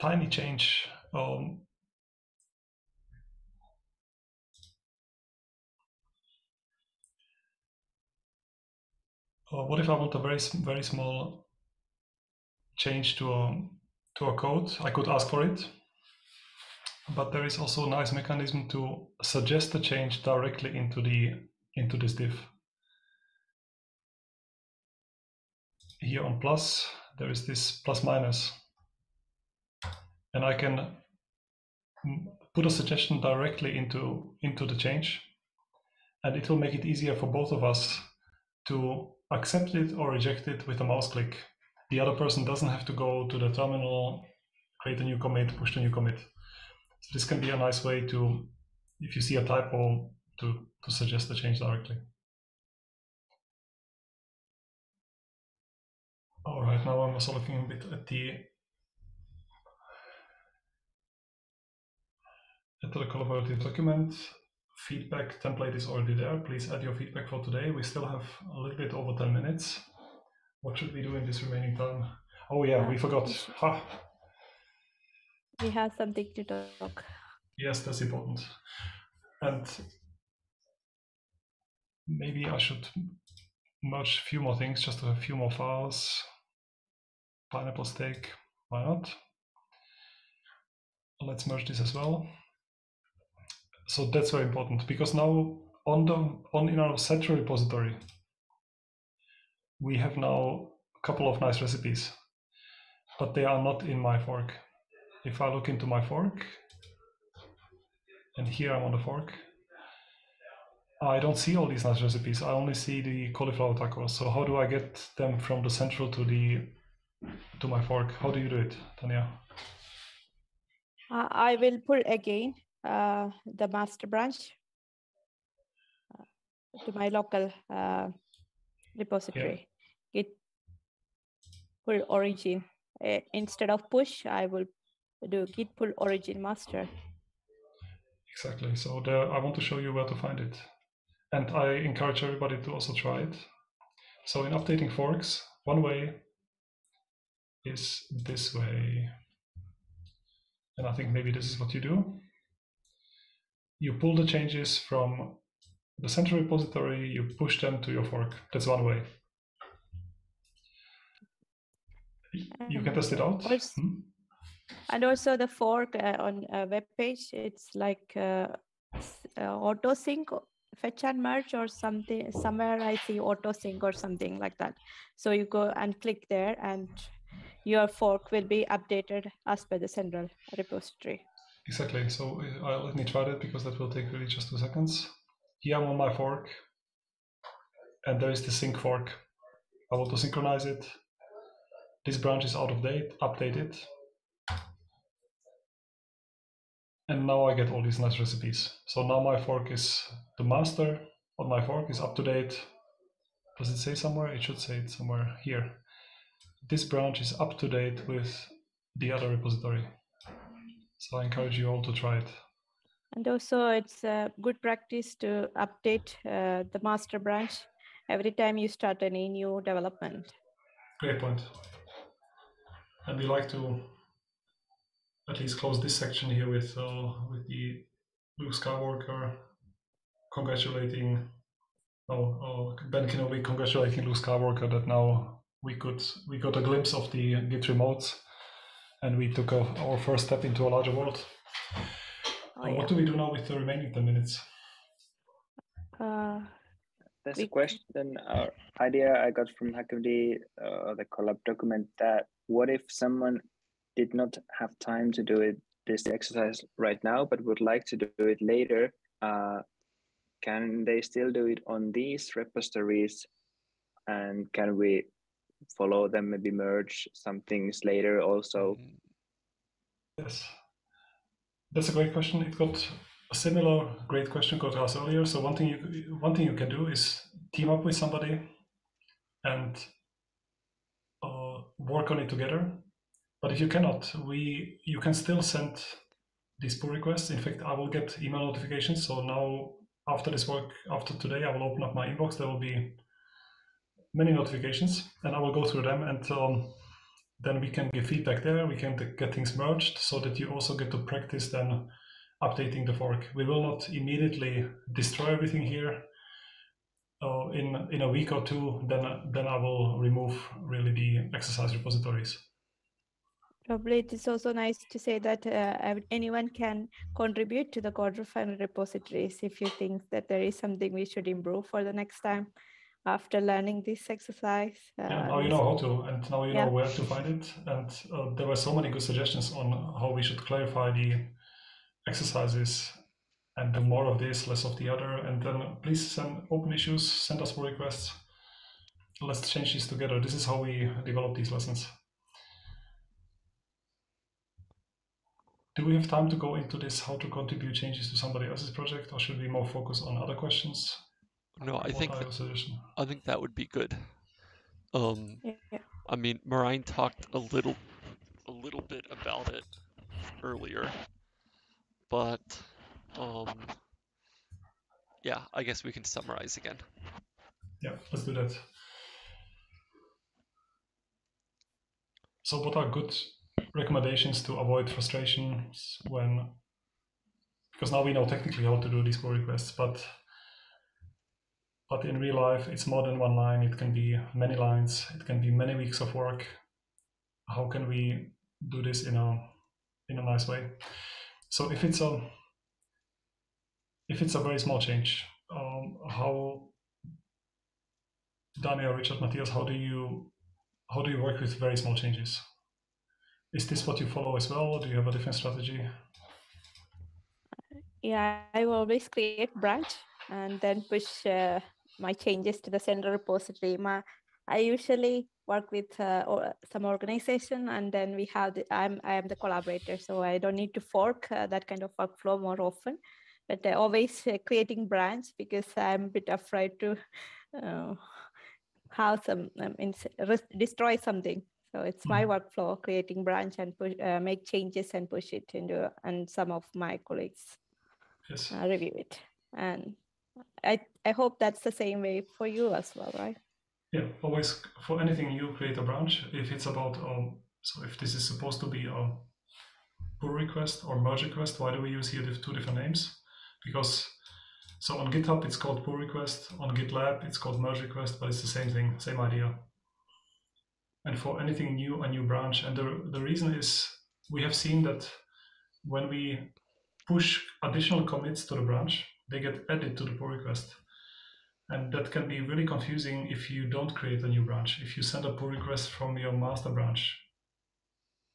tiny change. Um, uh, what if I want a very very small change to a to a code? I could ask for it, but there is also a nice mechanism to suggest the change directly into the into this diff. Here on plus, there is this plus minus, and I can put a suggestion directly into into the change, and it will make it easier for both of us to accept it or reject it with a mouse click. The other person doesn't have to go to the terminal, create a new commit, push the new commit. So this can be a nice way to, if you see a typo, to, to suggest the change directly. All right, now I'm also looking a bit at the at the collaborative document. Feedback template is already there. Please add your feedback for today. We still have a little bit over 10 minutes. What should we do in this remaining time? Oh yeah, we forgot. Ha. We have something to talk. Yes, that's important. And maybe I should merge a few more things, just a few more files. Pineapple steak, why not? Let's merge this as well. So that's very important because now on the on in our central repository, we have now a couple of nice recipes, but they are not in my fork. If I look into my fork, and here I'm on the fork, I don't see all these nice recipes. I only see the cauliflower tacos. So how do I get them from the central to the to my fork? How do you do it, Tanya? Uh, I will pull again uh, the master branch uh, to my local uh, repository. Yeah. Git pull origin. Uh, instead of push, I will do git pull origin master. Exactly. So there, I want to show you where to find it. And I encourage everybody to also try it. So in updating forks, one way is this way. And I think maybe this is what you do. You pull the changes from the central repository, you push them to your fork. That's one way. You can test it out. Also, hmm? And also the fork uh, on a web page, it's like uh, uh, auto sync fetch and merge or something somewhere i see auto sync or something like that so you go and click there and your fork will be updated as per the central repository exactly so uh, let me try that because that will take really just two seconds here i'm on my fork and there is the sync fork i want to synchronize it this branch is out of date update it and now I get all these nice recipes. So now my fork is the master on my fork is up to date. Does it say somewhere? It should say it somewhere here. This branch is up to date with the other repository. So I encourage you all to try it. And also it's a good practice to update uh, the master branch every time you start any new development. Great point. And we like to at least close this section here with uh, with the Luke Skywalker congratulating oh, uh, Ben Kenobi congratulating Luke Skywalker that now we could we got a glimpse of the Git remote and we took a, our first step into a larger world. Oh, uh, yeah. What do we do now with the remaining 10 minutes? Uh, There's we... a question or idea I got from HackMD, uh, the collab document that what if someone did not have time to do it this exercise right now, but would like to do it later, uh, can they still do it on these repositories? And can we follow them, maybe merge some things later also? Yes, that's a great question. It got a similar great question got asked earlier. So one thing you one thing you can do is team up with somebody and uh, work on it together. But if you cannot, we you can still send these pull requests. In fact, I will get email notifications. So now after this work, after today, I will open up my inbox. There will be many notifications, and I will go through them, and um, then we can give feedback there. We can get things merged so that you also get to practice then updating the fork. We will not immediately destroy everything here. Uh, in in a week or two, then then I will remove really the exercise repositories. Probably it is also nice to say that uh, anyone can contribute to the code repositories if you think that there is something we should improve for the next time after learning this exercise. Uh, yeah, now you know how to, and now you yeah. know where to find it. And uh, there were so many good suggestions on how we should clarify the exercises and do more of this, less of the other. And then please send open issues, send us pull requests. Let's change these together. This is how we develop these lessons. Do we have time to go into this, how to contribute changes to somebody else's project, or should we more focus on other questions? No, I think that, I think that would be good. Um, yeah. I mean, Marijn talked a little, a little bit about it earlier, but um, yeah, I guess we can summarize again. Yeah, let's do that. So, what are good recommendations to avoid frustrations when because now we know technically how to do these pull requests but but in real life it's more than one line it can be many lines it can be many weeks of work how can we do this in a in a nice way so if it's a if it's a very small change um, how Daniel, Richard, Matthias, how do you how do you work with very small changes? Is this what you follow as well? Do you have a different strategy? Yeah, I will always create branch and then push uh, my changes to the central repository. My, I usually work with uh, or some organization and then we have the, I'm I am the collaborator, so I don't need to fork uh, that kind of workflow more often. But uh, always uh, creating branch because I'm a bit afraid to uh, have some um, destroy something so it's my mm-hmm. workflow, creating branch and push, uh, make changes and push it into, and some of my colleagues yes. uh, review it. And I, I hope that's the same way for you as well, right? Yeah, always for anything you create a branch. If it's about, um, so if this is supposed to be a pull request or merge request, why do we use here two different names? Because so on GitHub it's called pull request, on GitLab it's called merge request, but it's the same thing, same idea and for anything new, a new branch. And the, the reason is we have seen that when we push additional commits to the branch, they get added to the pull request. And that can be really confusing if you don't create a new branch. If you send a pull request from your master branch,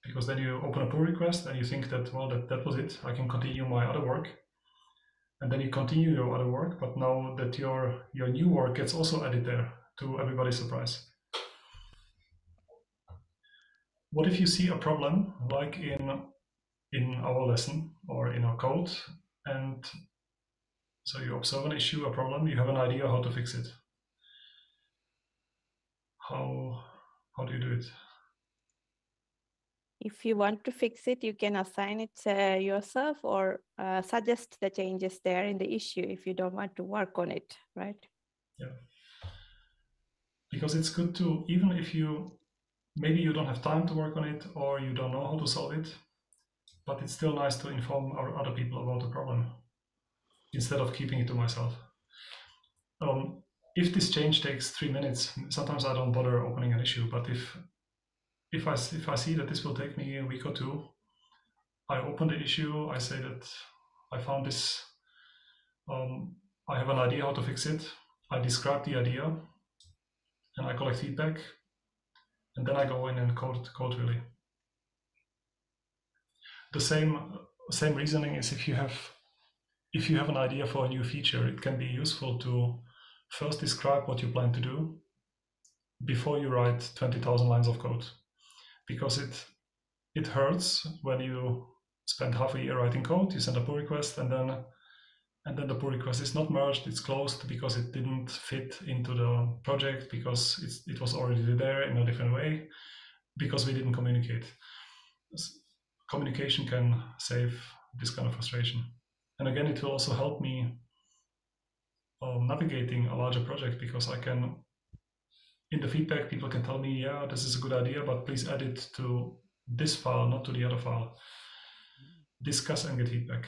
because then you open a pull request and you think that, well, that, that was it. I can continue my other work. And then you continue your other work, but now that your, your new work gets also added there to everybody's surprise what if you see a problem like in in our lesson or in our code and so you observe an issue a problem you have an idea how to fix it. How how do you do it? If you want to fix it you can assign it uh, yourself or uh, suggest the changes there in the issue if you don't want to work on it right? Yeah. Because it's good to even if you maybe you don't have time to work on it or you don't know how to solve it, but it's still nice to inform our other people about the problem instead of keeping it to myself. Um, if this change takes three minutes, sometimes I don't bother opening an issue, but if if I if I see that this will take me a week or two, I open the issue. I say that I found this. Um, I have an idea how to fix it. I describe the idea, and I collect feedback and then I go in and code code really. The same same reasoning is if you have if you have an idea for a new feature, it can be useful to first describe what you plan to do, before you write 20,000 lines of code because it it hurts when you spend half a year writing code, you send a pull request, and then and then the pull request is not merged, it's closed because it didn't fit into the project because it's, it was already there in a different way because we didn't communicate. Communication can save this kind of frustration. And again, it will also help me um, navigating a larger project because I can, in the feedback, people can tell me, yeah, this is a good idea, but please add it to this file, not to the other file. Discuss and get feedback.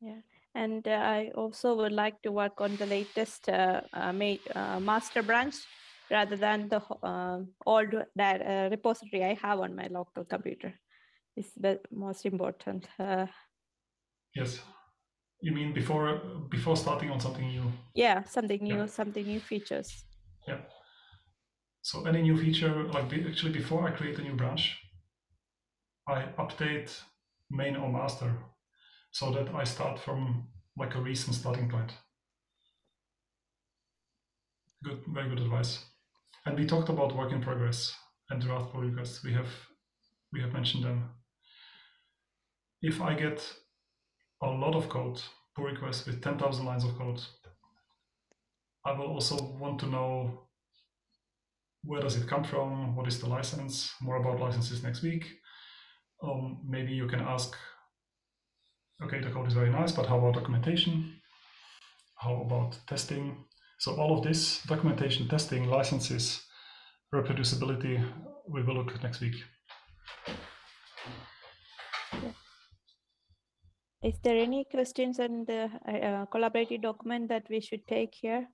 Yeah, and uh, I also would like to work on the latest uh, uh, uh master branch rather than the uh, old that uh, repository I have on my local computer. Is the most important. Yes, you mean before before starting on something new? Yeah, something new, yeah. something new features. Yeah. So any new feature, like actually before I create a new branch, I update main or master so that I start from like a recent starting point. Good, very good advice. And we talked about work in progress and draft pull requests. We have we have mentioned them. If I get a lot of code, pull requests with 10,000 lines of code, I will also want to know where does it come from, what is the license, more about licenses next week. Um, maybe you can ask okay, the code is very nice, but how about documentation? How about testing? So all of this, documentation, testing, licenses, reproducibility, we will look at next week. Is there any questions on the uh, collaborative document that we should take here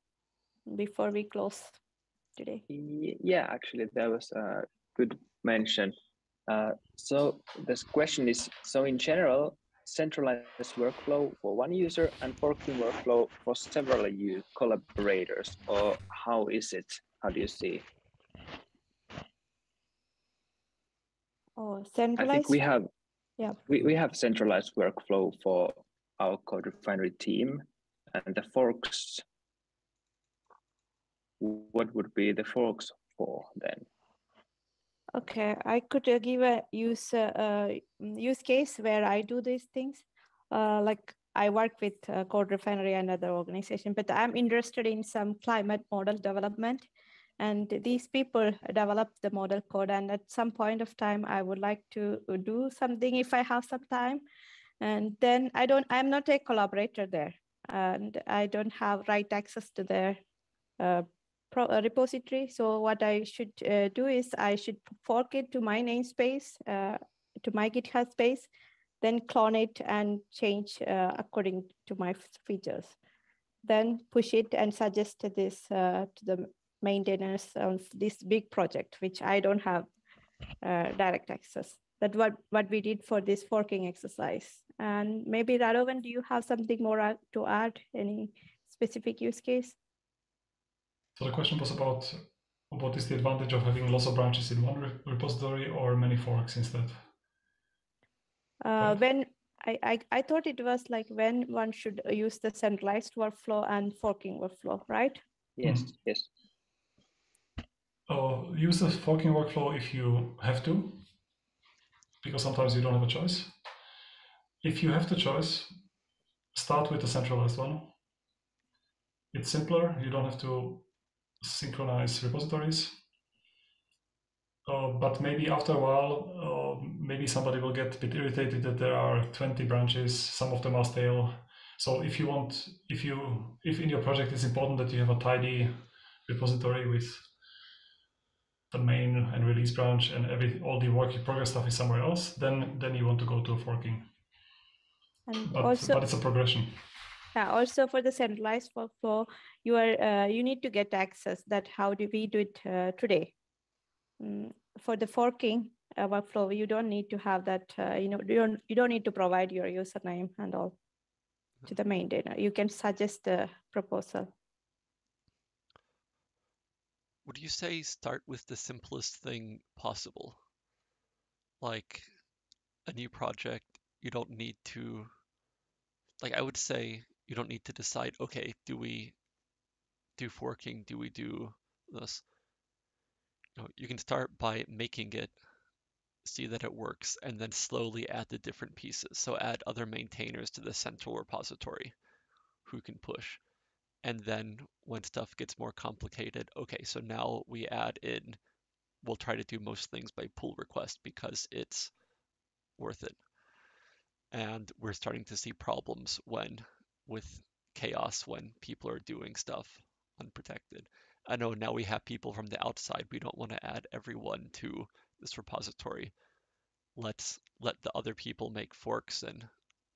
before we close today? Yeah, actually, that was a good mention. Uh, so this question is, so in general, centralized workflow for one user and forking workflow for several collaborators, or how is it? How do you see? Oh, centralized. I think we have. Yeah. We, we have centralized workflow for our CodeRefinery team, and the forks. What would be the forks for then? Okay, I could uh, give a use uh, uh, use case where I do these things. Uh, like I work with uh, CodeRefinery and other organization, but I'm interested in some climate model development. And these people develop the model code. And at some point of time, I would like to do something if I have some time. And then I don't, I'm not a collaborator there. And I don't have write access to their uh, uh, repository. So what I should uh, do is I should fork it to my namespace, uh, to my GitHub space, then clone it and change uh, according to my features. Then push it and suggest this uh, to the maintainers of this big project, which I don't have uh, direct access. That's what, what we did for this forking exercise. And maybe Radovan, do you have something more to add? Any specific use case? So the question was about what is the advantage of having lots of branches in one re repository or many forks instead? Uh, when I, I, I thought it was like when one should use the centralized workflow and forking workflow, right? Yes, mm. yes. Uh, use the forking workflow if you have to, because sometimes you don't have a choice. If you have the choice, start with the centralized one. It's simpler. You don't have to synchronize repositories. Uh, but maybe after a while, uh, maybe somebody will get a bit irritated that there are 20 branches, some of them are stale. So if you want, if you, if in your project it's important that you have a tidy repository with the main and release branch and every all the work in progress stuff is somewhere else, then then you want to go to a forking. And but, also, but it's a progression. Yeah, also for the centralized workflow, you are uh, you need to get access. That how do we do it uh, today? Mm, for the forking uh, workflow, you don't need to have that. Uh, you know, you don't you don't need to provide your username and all to the maintainer. You can suggest the proposal. Would you say start with the simplest thing possible? Like a new project, you don't need to like I would say you don't need to decide, okay, do we do forking? Do we do this? You, can start by making it, see that it works, and then slowly add the different pieces. So add other maintainers to the central repository who can push. And then when stuff gets more complicated, okay, so now we add in, we'll try to do most things by pull request because it's worth it. And we're starting to see problems when with chaos when people are doing stuff unprotected. I know now we have people from the outside. We don't want to add everyone to this repository. Let's let the other people make forks and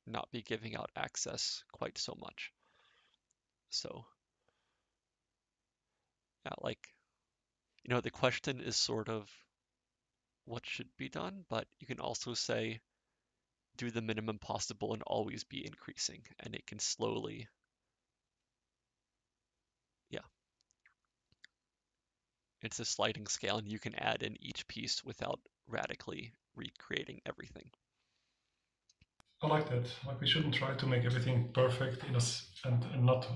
not be giving out access quite so much. So, yeah, like, you know, the question is sort of what should be done, but you can also say do the minimum possible and always be increasing, and it can slowly, yeah. It's a sliding scale, and you can add in each piece without radically recreating everything. I like that. Like we shouldn't try to make everything perfect in us and, and not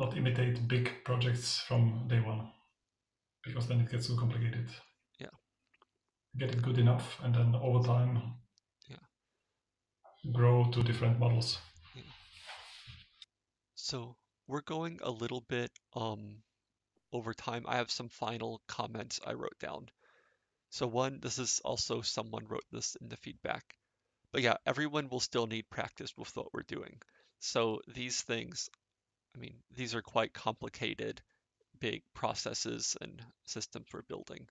not imitate big projects from day one because then it gets too complicated. Yeah. Get it good enough and then over time yeah. grow to different models. Yeah. So we're going a little bit um over time. I have some final comments I wrote down. So one, this is also someone wrote this in the feedback. But yeah, everyone will still need practice with what we're doing. So these things I mean, these are quite complicated, big processes and systems we're building.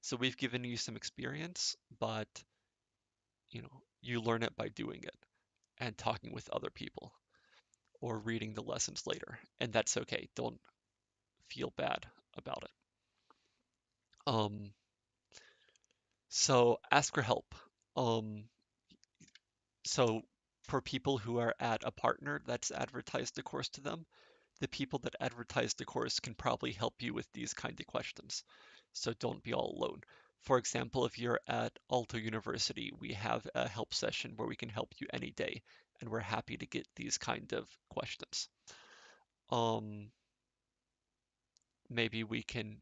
So we've given you some experience, but you know, you learn it by doing it and talking with other people or reading the lessons later. And that's okay. Don't feel bad about it. Um, so ask for help. Um, so for people who are at a partner that's advertised the course to them, the people that advertise the course can probably help you with these kind of questions. So don't be all alone. For example, if you're at Aalto University, we have a help session where we can help you any day, and we're happy to get these kind of questions. Um, maybe we can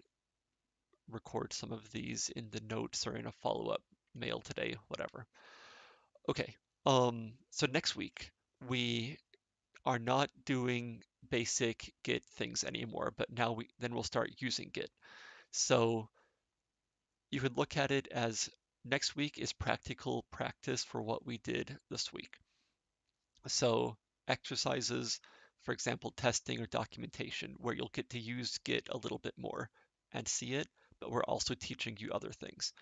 record some of these in the notes or in a follow-up mail today, whatever. Okay, um, so next week, we are not doing basic Git things anymore, but now we then we'll start using Git. So you could look at it as next week is practical practice for what we did this week. So exercises, for example, testing or documentation, where you'll get to use Git a little bit more and see it, but we're also teaching you other things.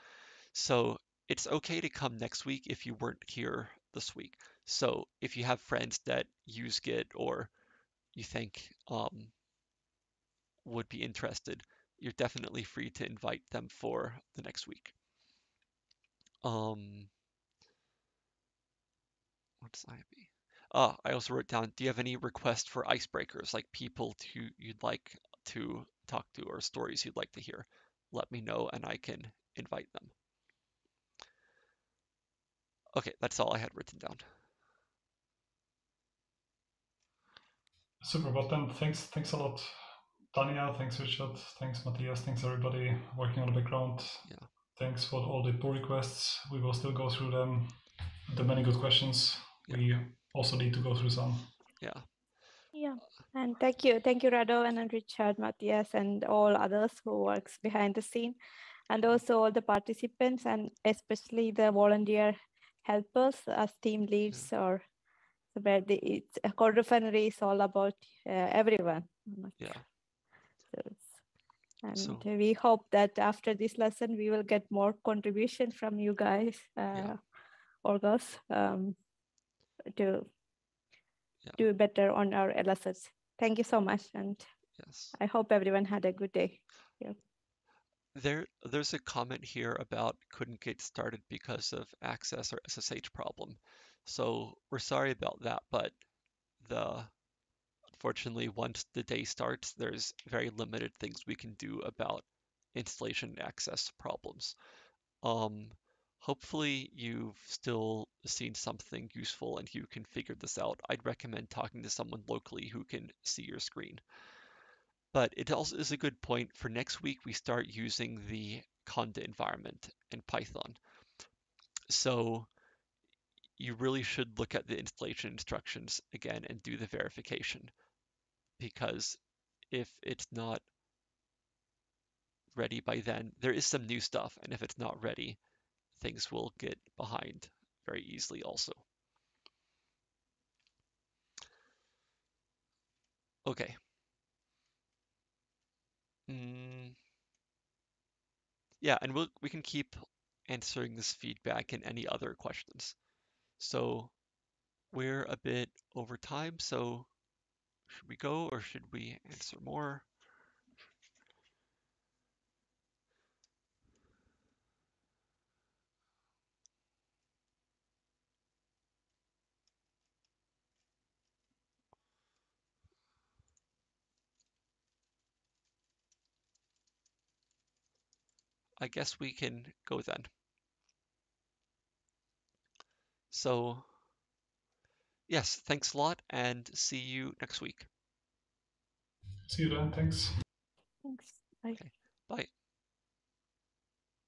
So it's okay to come next week if you weren't here this week. So if you have friends that use Git or you think um, would be interested, you're definitely free to invite them for the next week. Um, what does IB? Ah, I also wrote down, do you have any requests for icebreakers, like people to you'd like to talk to or stories you'd like to hear? Let me know and I can invite them. Okay, that's all I had written down. Super, but then thanks, thanks a lot, Tanya. Thanks, Richard. Thanks, Matthias. Thanks, everybody working on the background. Yeah. Thanks for all the pull requests. We will still go through them. The many good questions. Yeah. We also need to go through some. Yeah. Yeah. And thank you. Thank you, Rado and Richard, Matthias, and all others who works behind the scene. And also all the participants and especially the volunteer helpers as team leads or where the it's a refinery is all about uh, everyone. Yeah. So and so, we hope that after this lesson we will get more contribution from you guys, uh, yeah. Orgos, um, to yeah. do better on our LSS. Thank you so much, and yes. I hope everyone had a good day. Yeah. There, there's a comment here about couldn't get started because of access or SSH problem. So we're sorry about that, but the unfortunately once the day starts, there's very limited things we can do about installation access problems. Um, hopefully you've still seen something useful and you can figure this out. I'd recommend talking to someone locally who can see your screen. But it also is a good point for next week. We start using the Conda environment in Python. So you really should look at the installation instructions again and do the verification because if it's not ready by then, there is some new stuff. And if it's not ready, things will get behind very easily also. Okay. Mm. Yeah, and we'll, we can keep answering this feedback and any other questions. So we're a bit over time, so should we go or should we answer more? I guess we can go then. So yes, thanks a lot and see you next week. See you then. Thanks. Thanks. Bye. Okay. Bye.